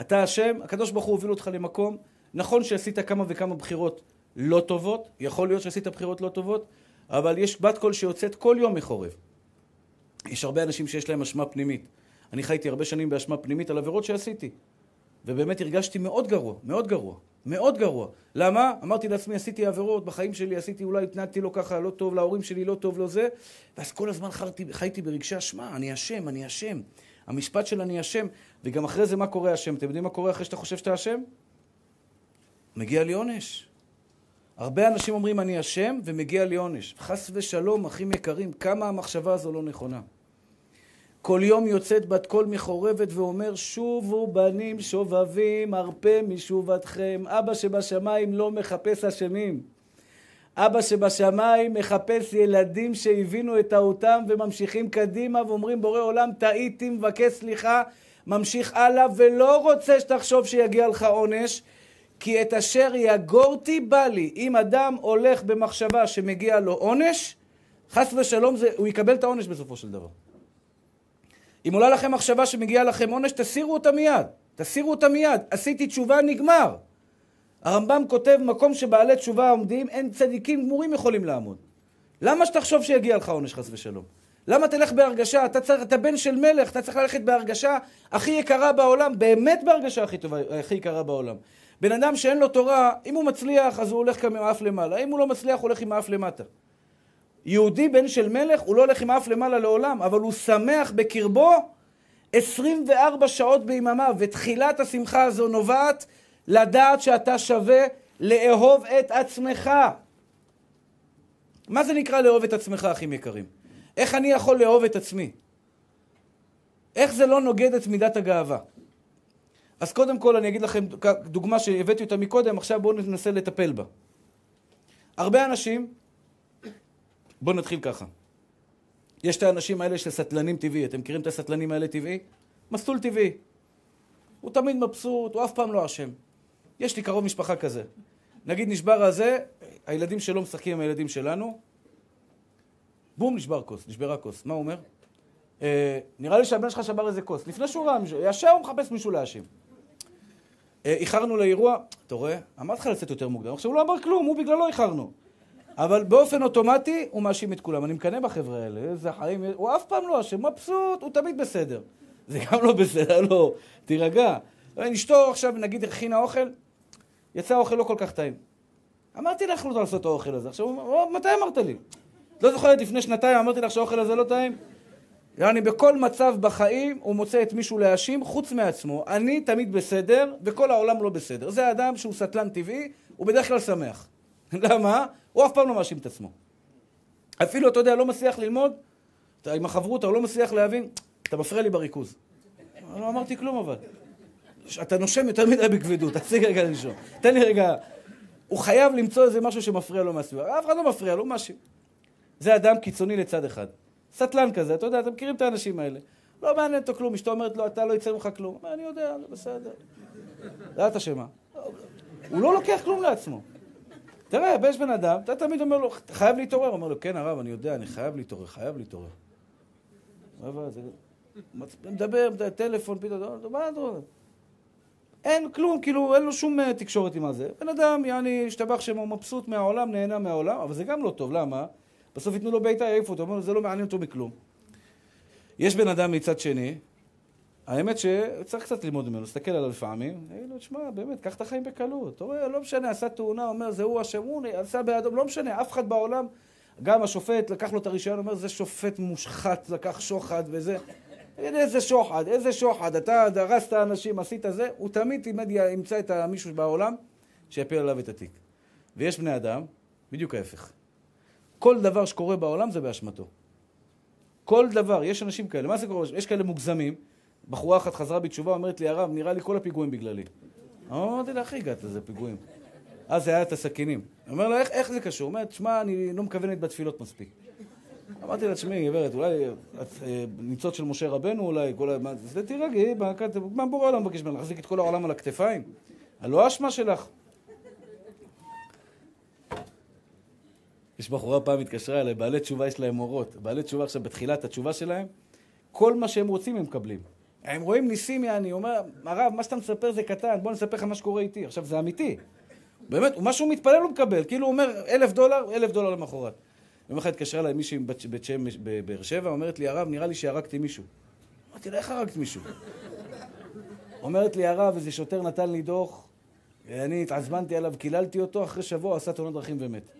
[SPEAKER 1] אתה אשם, הקדוש ברוך הוא הוביל אותך למקום. נכון שעשית כמה וכמה בחירות לא טובות, יכול להיות שעשית בחירות לא טובות, אבל יש בת קול שיוצאת כל יום מחורב. יש הרבה אנשים שיש להם אשמה פנימית. אני חייתי הרבה שנים באשמה פנימית על עבירות שעשיתי. ובאמת הרגשתי מאוד גרוע, מאוד גרוע, מאוד גרוע. למה? אמרתי לעצמי, עשיתי עבירות, בחיים שלי עשיתי, אולי התנהגתי לא ככה, לא טוב, להורים שלי לא טוב, לא זה, ואז כל הזמן חייתי, חייתי ברגשי אשמה, אני אשם, אני אשם. המשפט של אני אשם, וגם אחרי זה מה קורה אשם? אתם יודעים מה קורה אחרי שאתה חושב שאתה אשם? מגיע לי עונש. הרבה אנשים אומרים אני אשם ומגיע לי עונש. חס ושלום, אחים יקרים, כמה המחשבה הזו לא נכונה. כל יום יוצאת בת קול מחורבת ואומר, שובו בנים שובבים, ארפה משובתכם. אבא שבשמיים לא מחפש אשמים. אבא שבשמיים מחפש ילדים שהבינו את טעותם וממשיכים קדימה ואומרים, בורא עולם, טעיתי, מבקש סליחה, ממשיך הלאה ולא רוצה שתחשוב שיגיע לך עונש, כי את אשר יגורתי בא לי. אם אדם הולך במחשבה שמגיע לו עונש, חס ושלום זה, הוא יקבל את העונש בסופו של דבר. אם עולה לכם מחשבה שמגיע לכם עונש, תסירו אותה מיד. תסירו אותה מיד. עשיתי תשובה, נגמר. הרמב"ם כותב, מקום שבעלי תשובה עומדים, אין צדיקים גמורים יכולים לעמוד. למה שתחשוב שיגיע לך עונש חס ושלום? למה תלך בהרגשה? אתה צריך, אתה בן של מלך, אתה צריך ללכת בהרגשה הכי יקרה בעולם, באמת בהרגשה הכי טובה, הכי יקרה בעולם. בן אדם שאין לו תורה, אם הוא מצליח, אז הוא הולך עם האף למעלה. אם הוא לא מצליח, הוא הולך עם האף למטה. יהודי בן של מלך, הוא לא הולך עם האף למעלה לעולם, אבל הוא שמח בקרבו 24 שעות ביממה, ותחילת השמחה הזו נובעת לדעת שאתה שווה לאהוב את עצמך. מה זה נקרא לאהוב את עצמך, אחים יקרים? איך אני יכול לאהוב את עצמי? איך זה לא נוגד את מידת הגאווה? אז קודם כל אני אגיד לכם דוגמה שהבאתי אותה מקודם, עכשיו בואו ננסה לטפל בה. הרבה אנשים, בואו נתחיל ככה. יש את האנשים האלה של סטלנים טבעי, אתם מכירים את הסטלנים האלה טבעי? מסלול טבעי. הוא תמיד מבסוט, הוא אף פעם לא אשם. יש לי קרוב משפחה כזה. נגיד נשבר הזה, הילדים שלו משחקים עם הילדים שלנו, בום, נשבר כוס, נשברה כוס. מה הוא אומר? אה, נראה לי שהבן שלך שבר איזה כוס. לפני שהוא ראה ישר הוא מחפש מישהו להאשים. אה, איחרנו לאירוע, אתה רואה? אמרתי לך לצאת יותר מוקדם. עכשיו הוא לא אמר כלום, הוא בגללו איחרנו. אבל באופן אוטומטי הוא מאשים את כולם. אני מקנא בחבר'ה האלה, איזה חיים, הוא אף פעם לא אשם, מבסוט, הוא תמיד בסדר. זה גם לא בסדר, לא, תירגע. אשתו עכשיו, נגיד, הכינה אוכל, יצא אוכל לא כל כך טעים. אמרתי לך לא לעשות את האוכל הזה. עכשיו הוא אומר, מתי אמרת לי? לא זוכרת, לפני שנתיים אמרתי לך שהאוכל הזה לא טעים? יעני, בכל מצב בחיים הוא מוצא את מישהו להאשים חוץ מעצמו. אני תמיד בסדר, וכל העולם לא בסדר. זה אדם שהוא סטלן טבעי, הוא בדרך כלל שמח. [LAUGHS] למה? הוא אף פעם לא מאשים את עצמו. אפילו, אתה יודע, לא מצליח ללמוד, אתה עם החברות, הוא לא מצליח להבין, אתה מפריע לי בריכוז. לא אמרתי כלום אבל. אתה נושם יותר מדי בכבדות, תפסיק רגע לנשום. תן לי רגע... הוא חייב למצוא איזה משהו שמפריע לו מהסביבה. אף אחד לא מפריע לו, משהו. זה אדם קיצוני לצד אחד. סטלן כזה, אתה יודע, אתם מכירים את האנשים האלה. לא מעניין אותו כלום, אשתו אומרת לו, אתה לא יצא ממך כלום. אומר, אני יודע, בסדר. זה את אשמה. הוא לא לוקח כלום לעצמו. תראה, יש בן אדם, אתה תמיד אומר לו, חייב להתעורר. אומר לו, כן, הרב, אני יודע, אני חייב להתעורר, חייב להתעורר. מדבר, טלפון, פתאום, מה אתה אומר? אין כלום, כאילו, אין לו שום אה, תקשורת עם הזה. בן אדם, יעני, השתבח שמו, מבסוט מהעולם, נהנה מהעולם, אבל זה גם לא טוב, למה? בסוף ייתנו לו בעיטה, יעיפו אותו, אומר, זה לא מעניין אותו מכלום. יש בן אדם מצד שני, האמת שצריך קצת ללמוד ממנו, להסתכל עליו לפעמים, להגיד לו, תשמע, באמת, קח את החיים בקלות. אתה רואה, לא משנה, עשה תאונה, אומר, זה הוא אשם, הוא עשה באדום, לא משנה, אף אחד בעולם, גם השופט לקח לו את הרישיון, אומר, זה שופט מושחת, לקח שוחד וזה. איזה שוחד, איזה שוחד, אתה דרסת אנשים, עשית זה, הוא תמיד תמיד ימצא את מישהו בעולם שיפיל עליו את התיק. ויש בני אדם, בדיוק ההפך. כל דבר שקורה בעולם זה באשמתו. כל דבר, יש אנשים כאלה, מה זה קורה? יש כאלה מוגזמים, בחורה אחת חזרה בתשובה, אומרת לי, הרב, נראה לי כל הפיגועים בגללי. אמרתי לה, איך הגעת לזה פיגועים? אז היה את הסכינים. אומר לה, איך, איך זה קשור? אומרת, שמע, אני לא מכוונת בתפילות מספיק. אמרתי לה, תשמעי, גברת, אולי אה, ניצוץ של משה רבנו, אולי, כל ה... תירגעי, מה בורא העולם מבקש ממנו? להחזיק את כל העולם על הכתפיים? הלא אשמה שלך. יש בחורה פעם התקשרה אליי, בעלי תשובה יש להם מורות. בעלי תשובה עכשיו, בתחילת התשובה שלהם, כל מה שהם רוצים הם מקבלים. הם רואים ניסים, הוא אומר, הרב, מה שאתה מספר זה קטן, בוא נספר לך מה שקורה איתי. עכשיו, זה אמיתי. באמת, מה שהוא מתפלל הוא מקבל. כאילו הוא אומר, אלף דולר, אלף דולר למחרת. יום אחד התקשרה אליי מישהי מבית שמש בבאר שבע, אומרת לי, הרב, נראה לי שהרגתי מישהו. אמרתי לה, איך הרגת מישהו? אומרת לי, הרב, איזה שוטר נתן לי דוח, אני התעזבנתי עליו, קיללתי אותו, אחרי שבוע עשה תאונת דרכים ומת.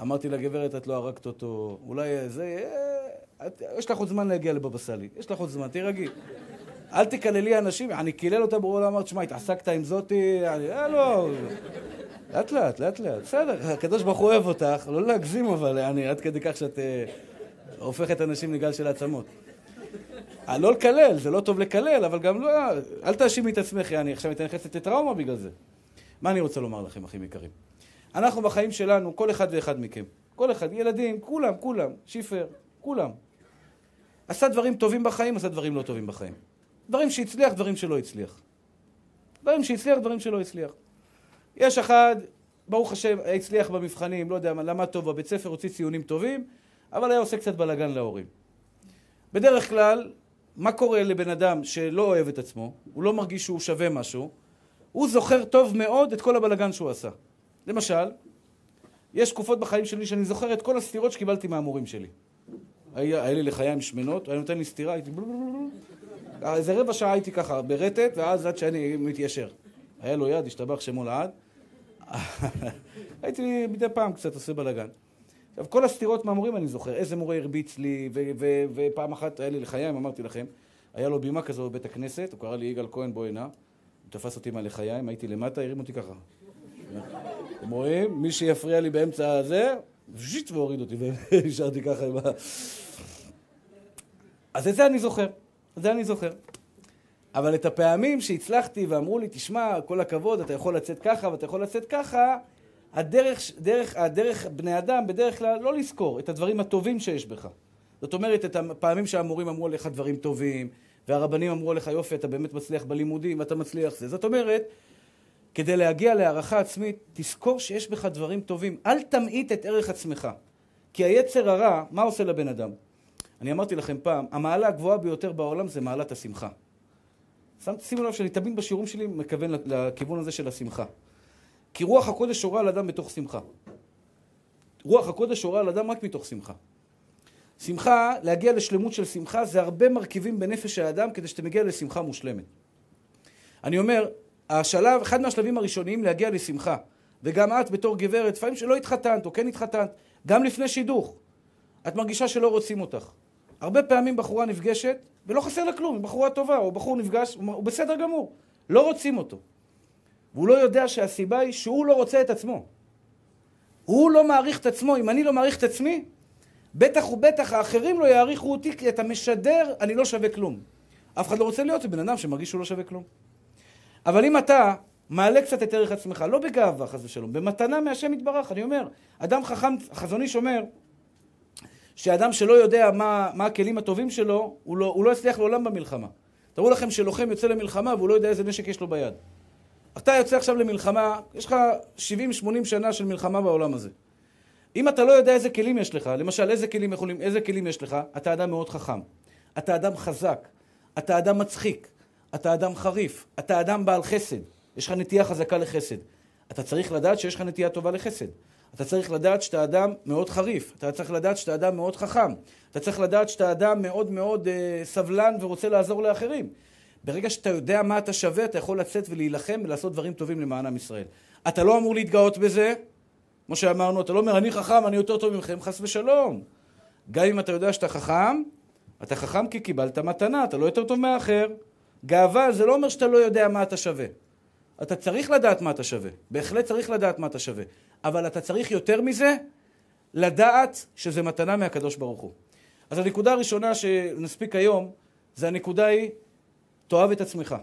[SPEAKER 1] אמרתי לגברת, את לא הרגת אותו, אולי זה... יש לך עוד זמן להגיע לבבא סאלי, יש לך עוד זמן, תירגעי. אל תקללי אנשים, אני קילל אותה ברור אמרת, שמע, התעסקת עם זאתי, אני, אה, לא, לאט לאט, לאט לאט, בסדר, הקדוש ברוך הוא אוהב אותך, לא להגזים אבל, אני, עד כדי כך שאת אה, הופכת אנשים לגל של עצמות. אה, לא לקלל, זה לא טוב לקלל, אבל גם לא, אל תאשימי את עצמך, אני עכשיו אתן נכנסת לטראומה בגלל זה. מה אני רוצה לומר לכם, אחים יקרים? אנחנו בחיים שלנו, כל אחד ואחד מכם, כל אחד, ילדים, כולם, כולם, שיפר, כולם. עשה דברים טובים בחיים, עשה דברים לא טובים בחיים. דברים שהצליח, דברים שלא הצליח. דברים שהצליח, דברים שלא הצליח. יש אחד, ברוך השם, הצליח במבחנים, לא יודע מה, למד טוב בבית ספר, הוציא ציונים טובים, אבל היה עושה קצת בלאגן להורים. בדרך כלל, מה קורה לבן אדם שלא אוהב את עצמו, הוא לא מרגיש שהוא שווה משהו, הוא זוכר טוב מאוד את כל הבלאגן שהוא עשה. למשל, יש תקופות בחיים שלי שאני זוכר את כל הסתירות שקיבלתי מהמורים שלי. היה, לי לחיים שמנות, היה נותן לי סטירה, הייתי איזה רבע שעה הייתי ככה ברטט, ואז עד שאני מתיישר. היה לו יד, השתבח שמו לעד. [LAUGHS] הייתי מדי פעם קצת עושה בלאגן. עכשיו, כל הסתירות מהמורים אני זוכר, איזה מורה הרביץ לי, ופעם אחת היה לי לחיים, אמרתי לכם, היה לו בימה כזו בבית הכנסת, הוא קרא לי יגאל כהן בוא הנה, הוא תפס אותי מהלחיים, הייתי למטה, הרים אותי ככה. אתם רואים? מי שיפריע לי באמצע הזה, ז'יט והוריד אותי, ונשארתי ככה עם ה... אז את זה אני זוכר, את זה אני זוכר. אבל את הפעמים שהצלחתי ואמרו לי, תשמע, כל הכבוד, אתה יכול לצאת ככה ואתה יכול לצאת ככה, הדרך, דרך, הדרך בני אדם בדרך כלל לא לזכור את הדברים הטובים שיש בך. זאת אומרת, את הפעמים שהמורים אמרו לך דברים טובים, והרבנים אמרו לך, יופי, אתה באמת מצליח בלימודים, אתה מצליח זה. זאת אומרת, כדי להגיע להערכה עצמית, תזכור שיש בך דברים טובים. אל תמעיט את ערך עצמך. כי היצר הרע, מה עושה לבן אדם? אני אמרתי לכם פעם, המעלה הגבוהה ביותר בעולם זה מעלת השמחה. שימו לב שאני תמיד בשיעורים שלי מכוון לכיוון הזה של השמחה. כי רוח הקודש שורה על אדם בתוך שמחה. רוח הקודש הורה על אדם רק מתוך שמחה. שמחה, להגיע לשלמות של שמחה, זה הרבה מרכיבים בנפש האדם כדי שאתה מגיע לשמחה מושלמת. אני אומר, השלב, אחד מהשלבים הראשוניים להגיע לשמחה, וגם את בתור גברת, לפעמים שלא התחתנת או כן התחתנת, גם לפני שידוך, את מרגישה שלא רוצים אותך. הרבה פעמים בחורה נפגשת, ולא חסר לה כלום, היא בחורה טובה, או בחור נפגש, הוא בסדר גמור. לא רוצים אותו. והוא לא יודע שהסיבה היא שהוא לא רוצה את עצמו. הוא לא מעריך את עצמו. אם אני לא מעריך את עצמי, בטח ובטח האחרים לא יעריכו אותי, כי אתה משדר, אני לא שווה כלום. אף אחד לא רוצה להיות בן אדם שמרגיש שהוא לא שווה כלום. אבל אם אתה מעלה קצת את ערך עצמך, לא בגאווה, חס ושלום, במתנה מהשם יתברך, אני אומר, אדם חכם, חזון איש אומר, שאדם שלא יודע מה, מה הכלים הטובים שלו, הוא לא, הוא לא יצליח לעולם במלחמה. תראו לכם שלוחם יוצא למלחמה והוא לא יודע איזה נשק יש לו ביד. אתה יוצא עכשיו למלחמה, יש לך 70-80 שנה של מלחמה בעולם הזה. אם אתה לא יודע איזה כלים יש לך, למשל איזה כלים יכולים, איזה כלים יש לך, אתה אדם מאוד חכם. אתה אדם חזק. אתה אדם מצחיק. אתה אדם חריף. אתה אדם בעל חסד. יש לך נטייה חזקה לחסד. אתה צריך לדעת שיש לך נטייה טובה לחסד. אתה צריך לדעת שאתה אדם מאוד חריף, אתה צריך לדעת שאתה אדם מאוד חכם, אתה צריך לדעת שאתה אדם מאוד מאוד אה, סבלן ורוצה לעזור לאחרים. ברגע שאתה יודע מה אתה שווה, אתה יכול לצאת ולהילחם ולעשות דברים טובים למען עם ישראל. אתה לא אמור להתגאות בזה, כמו שאמרנו, אתה לא אומר, אני חכם, אני יותר טוב ממכם, חס ושלום. גם אם אתה יודע שאתה חכם, אתה חכם כי קיבלת מתנה, אתה לא יותר טוב מהאחר. גאווה זה לא אומר שאתה לא יודע מה אתה שווה. אתה צריך לדעת מה אתה שווה. בהחלט צריך לדעת מה אתה שווה. אבל אתה צריך יותר מזה, לדעת שזה מתנה מהקדוש ברוך הוא. אז הנקודה הראשונה שנספיק היום, זה הנקודה היא, תאהב את עצמך.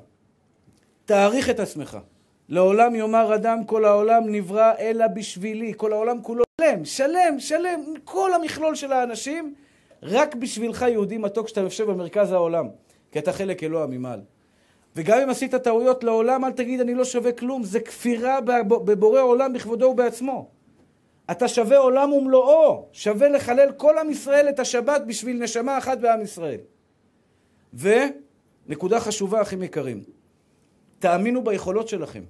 [SPEAKER 1] תעריך את עצמך. לעולם יאמר אדם, כל העולם נברא אלא בשבילי. כל העולם כולו שלם, שלם, שלם. כל המכלול של האנשים, רק בשבילך יהודי מתוק שאתה יושב במרכז העולם. כי אתה חלק אלוה ממעל. וגם אם עשית טעויות לעולם, אל תגיד אני לא שווה כלום, זה כפירה בבורא עולם בכבודו ובעצמו. אתה שווה עולם ומלואו, שווה לחלל כל עם ישראל את השבת בשביל נשמה אחת בעם ישראל. ונקודה חשובה, אחים יקרים, תאמינו ביכולות שלכם.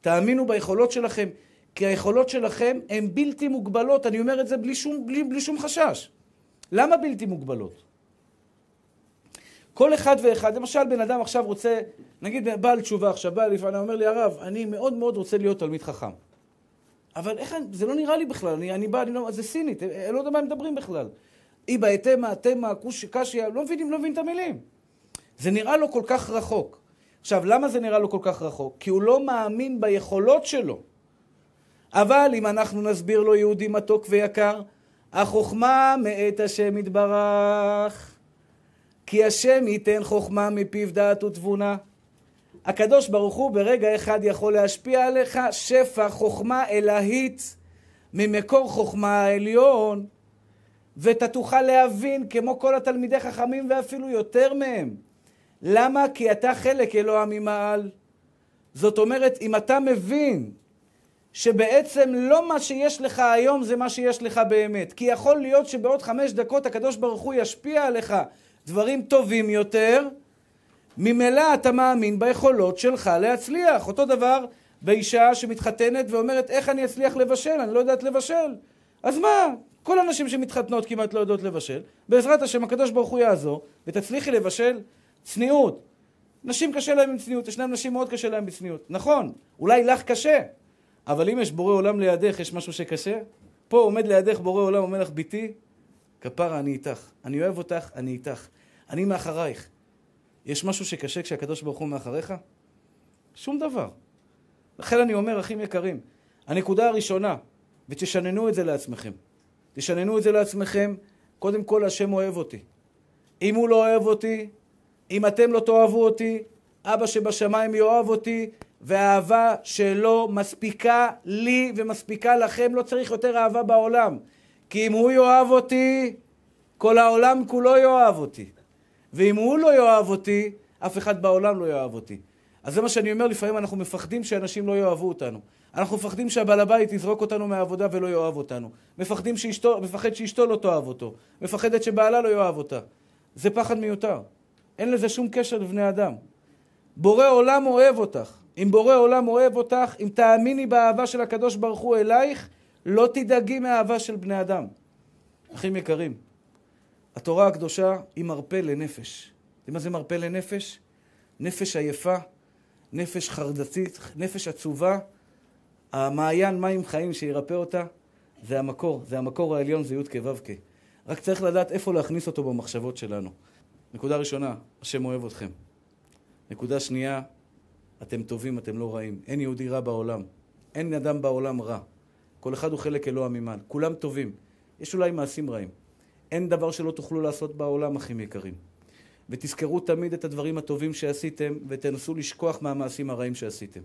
[SPEAKER 1] תאמינו ביכולות שלכם, כי היכולות שלכם הן בלתי מוגבלות, אני אומר את זה בלי שום, בלי, בלי שום חשש. למה בלתי מוגבלות? כל אחד ואחד, למשל בן אדם עכשיו רוצה, נגיד בעל תשובה עכשיו, בא לפעמים, אומר לי הרב, אני מאוד מאוד רוצה להיות תלמיד חכם. אבל איך, זה לא נראה לי בכלל, אני, אני בא, אני לא, זה סינית, אני לא יודע מה הם מדברים בכלל. איבא, אתמה, תמה, קשיא, לא מבינים, לא מבין את המילים. זה נראה לו כל כך רחוק. עכשיו, למה זה נראה לו כל כך רחוק? כי הוא לא מאמין ביכולות שלו. אבל אם אנחנו נסביר לו יהודי מתוק ויקר, החוכמה מאת השם יתברך. כי השם ייתן חוכמה מפיו דעת ותבונה. הקדוש ברוך הוא ברגע אחד יכול להשפיע עליך שפע חוכמה אלהית ממקור חוכמה העליון, ואתה תוכל להבין כמו כל התלמידי חכמים ואפילו יותר מהם. למה? כי אתה חלק אלוה ממעל. זאת אומרת, אם אתה מבין שבעצם לא מה שיש לך היום זה מה שיש לך באמת, כי יכול להיות שבעוד חמש דקות הקדוש ברוך הוא ישפיע עליך דברים טובים יותר, ממילא אתה מאמין ביכולות שלך להצליח. אותו דבר באישה שמתחתנת ואומרת, איך אני אצליח לבשל? אני לא יודעת לבשל. אז מה? כל הנשים שמתחתנות כמעט לא יודעות לבשל. בעזרת השם הקדוש ברוך הוא יעזור, ותצליחי לבשל צניעות. נשים קשה להם עם צניעות, ישנן נשים מאוד קשה להם בצניעות. נכון, אולי לך קשה, אבל אם יש בורא עולם לידך, יש משהו שקשה? פה עומד לידך בורא עולם, אומר לך, ביתי, כפרה, אני איתך. אני אוהב אותך, אני איתך. אני מאחרייך. יש משהו שקשה כשהקדוש ברוך הוא מאחריך? שום דבר. לכן אני אומר, אחים יקרים, הנקודה הראשונה, ותשננו את זה לעצמכם. תשננו את זה לעצמכם, קודם כל השם אוהב אותי. אם הוא לא אוהב אותי, אם אתם לא תאהבו אותי, אבא שבשמיים יאהב אותי, והאהבה שלו מספיקה לי ומספיקה לכם, לא צריך יותר אהבה בעולם. כי אם הוא יאהב אותי, כל העולם כולו יאהב אותי. ואם הוא לא יאהב אותי, אף אחד בעולם לא יאהב אותי. אז זה מה שאני אומר, לפעמים אנחנו מפחדים שאנשים לא יאהבו אותנו. אנחנו מפחדים שהבעל הבית יזרוק אותנו מהעבודה ולא יאהב אותנו. מפחדים שאשתו, מפחד שאשתו לא תאהב אותו. מפחדת שבעלה לא יאהב אותה. זה פחד מיותר. אין לזה שום קשר לבני אדם. בורא עולם אוהב אותך. אם בורא עולם אוהב אותך, אם תאמיני באהבה של הקדוש ברוך הוא אלייך, לא תדאגי מהאהבה של בני אדם. אחים יקרים, התורה הקדושה היא מרפא לנפש. יודעים מה זה מרפא לנפש? נפש עייפה, נפש חרדתית, נפש עצובה, המעיין מים חיים שירפא אותה, זה המקור, זה המקור העליון, זה י' כו' כ'. רק צריך לדעת איפה להכניס אותו במחשבות שלנו. נקודה ראשונה, השם אוהב אתכם. נקודה שנייה, אתם טובים, אתם לא רעים. אין יהודי רע בעולם. אין אדם בעולם רע. כל אחד הוא חלק אלוה ממעל. כולם טובים. יש אולי מעשים רעים. אין דבר שלא תוכלו לעשות בעולם, אחים יקרים. ותזכרו תמיד את הדברים הטובים שעשיתם, ותנסו לשכוח מהמעשים הרעים שעשיתם.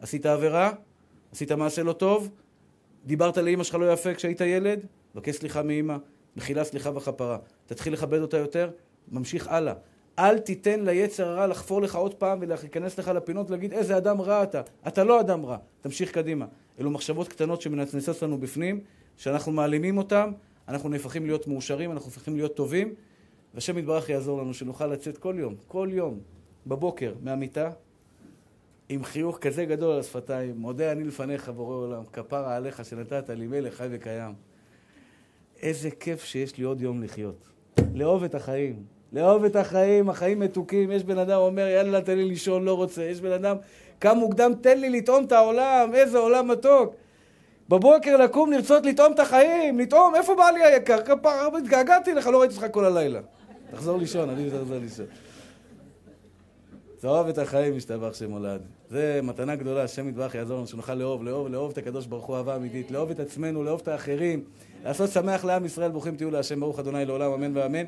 [SPEAKER 1] עשית עבירה? עשית מעשה לא טוב? דיברת לאימא שלך לא יפה כשהיית ילד? בקש סליחה מאימא. מחילה, סליחה וכפרה. תתחיל לכבד אותה יותר, ממשיך הלאה. אל תיתן ליצר הרע לחפור לך עוד פעם ולהיכנס לך לפינות ולהגיד איזה אדם רע אתה. אתה לא אדם רע. תמשיך קדימה. אלו מחשבות קטנות שמנצנצות לנו בפנים, שאנחנו מעלימים אותן, אנחנו נהפכים להיות מאושרים, אנחנו הופכים להיות טובים, והשם יתברך יעזור לנו שנוכל לצאת כל יום, כל יום, בבוקר, מהמיטה, עם חיוך כזה גדול על השפתיים, מודה אני לפניך, בורא עולם, כפרה עליך שנתת לי מלך חי וקיים. איזה כיף שיש לי עוד יום לחיות. לאהוב את החיים. לאהוב את החיים, החיים מתוקים. יש בן אדם אומר, יאללה, תן לי לישון, לא רוצה. יש בן אדם, קם מוקדם, תן לי לטעום את העולם, איזה עולם מתוק. בבוקר לקום, לרצות לטעום את החיים, לטעום, איפה בעלי היקר? כפר, התגעגעתי לך, לא ראיתי אותך כל הלילה. תחזור לישון, אני תחזור לישון. תאהב את החיים, משתבח שמולד. זה מתנה גדולה, השם יתברך יעזור לנו שנוכל לאהוב, לאהוב, לאהוב את הקדוש ברוך הוא אהבה אמיתית, לאהוב את עצמנו, לאהוב את האחרים, לעשות שמח לעם ישראל, ברוכים תהיו להשם ברוך אדוני לעולם, אמן ואמן.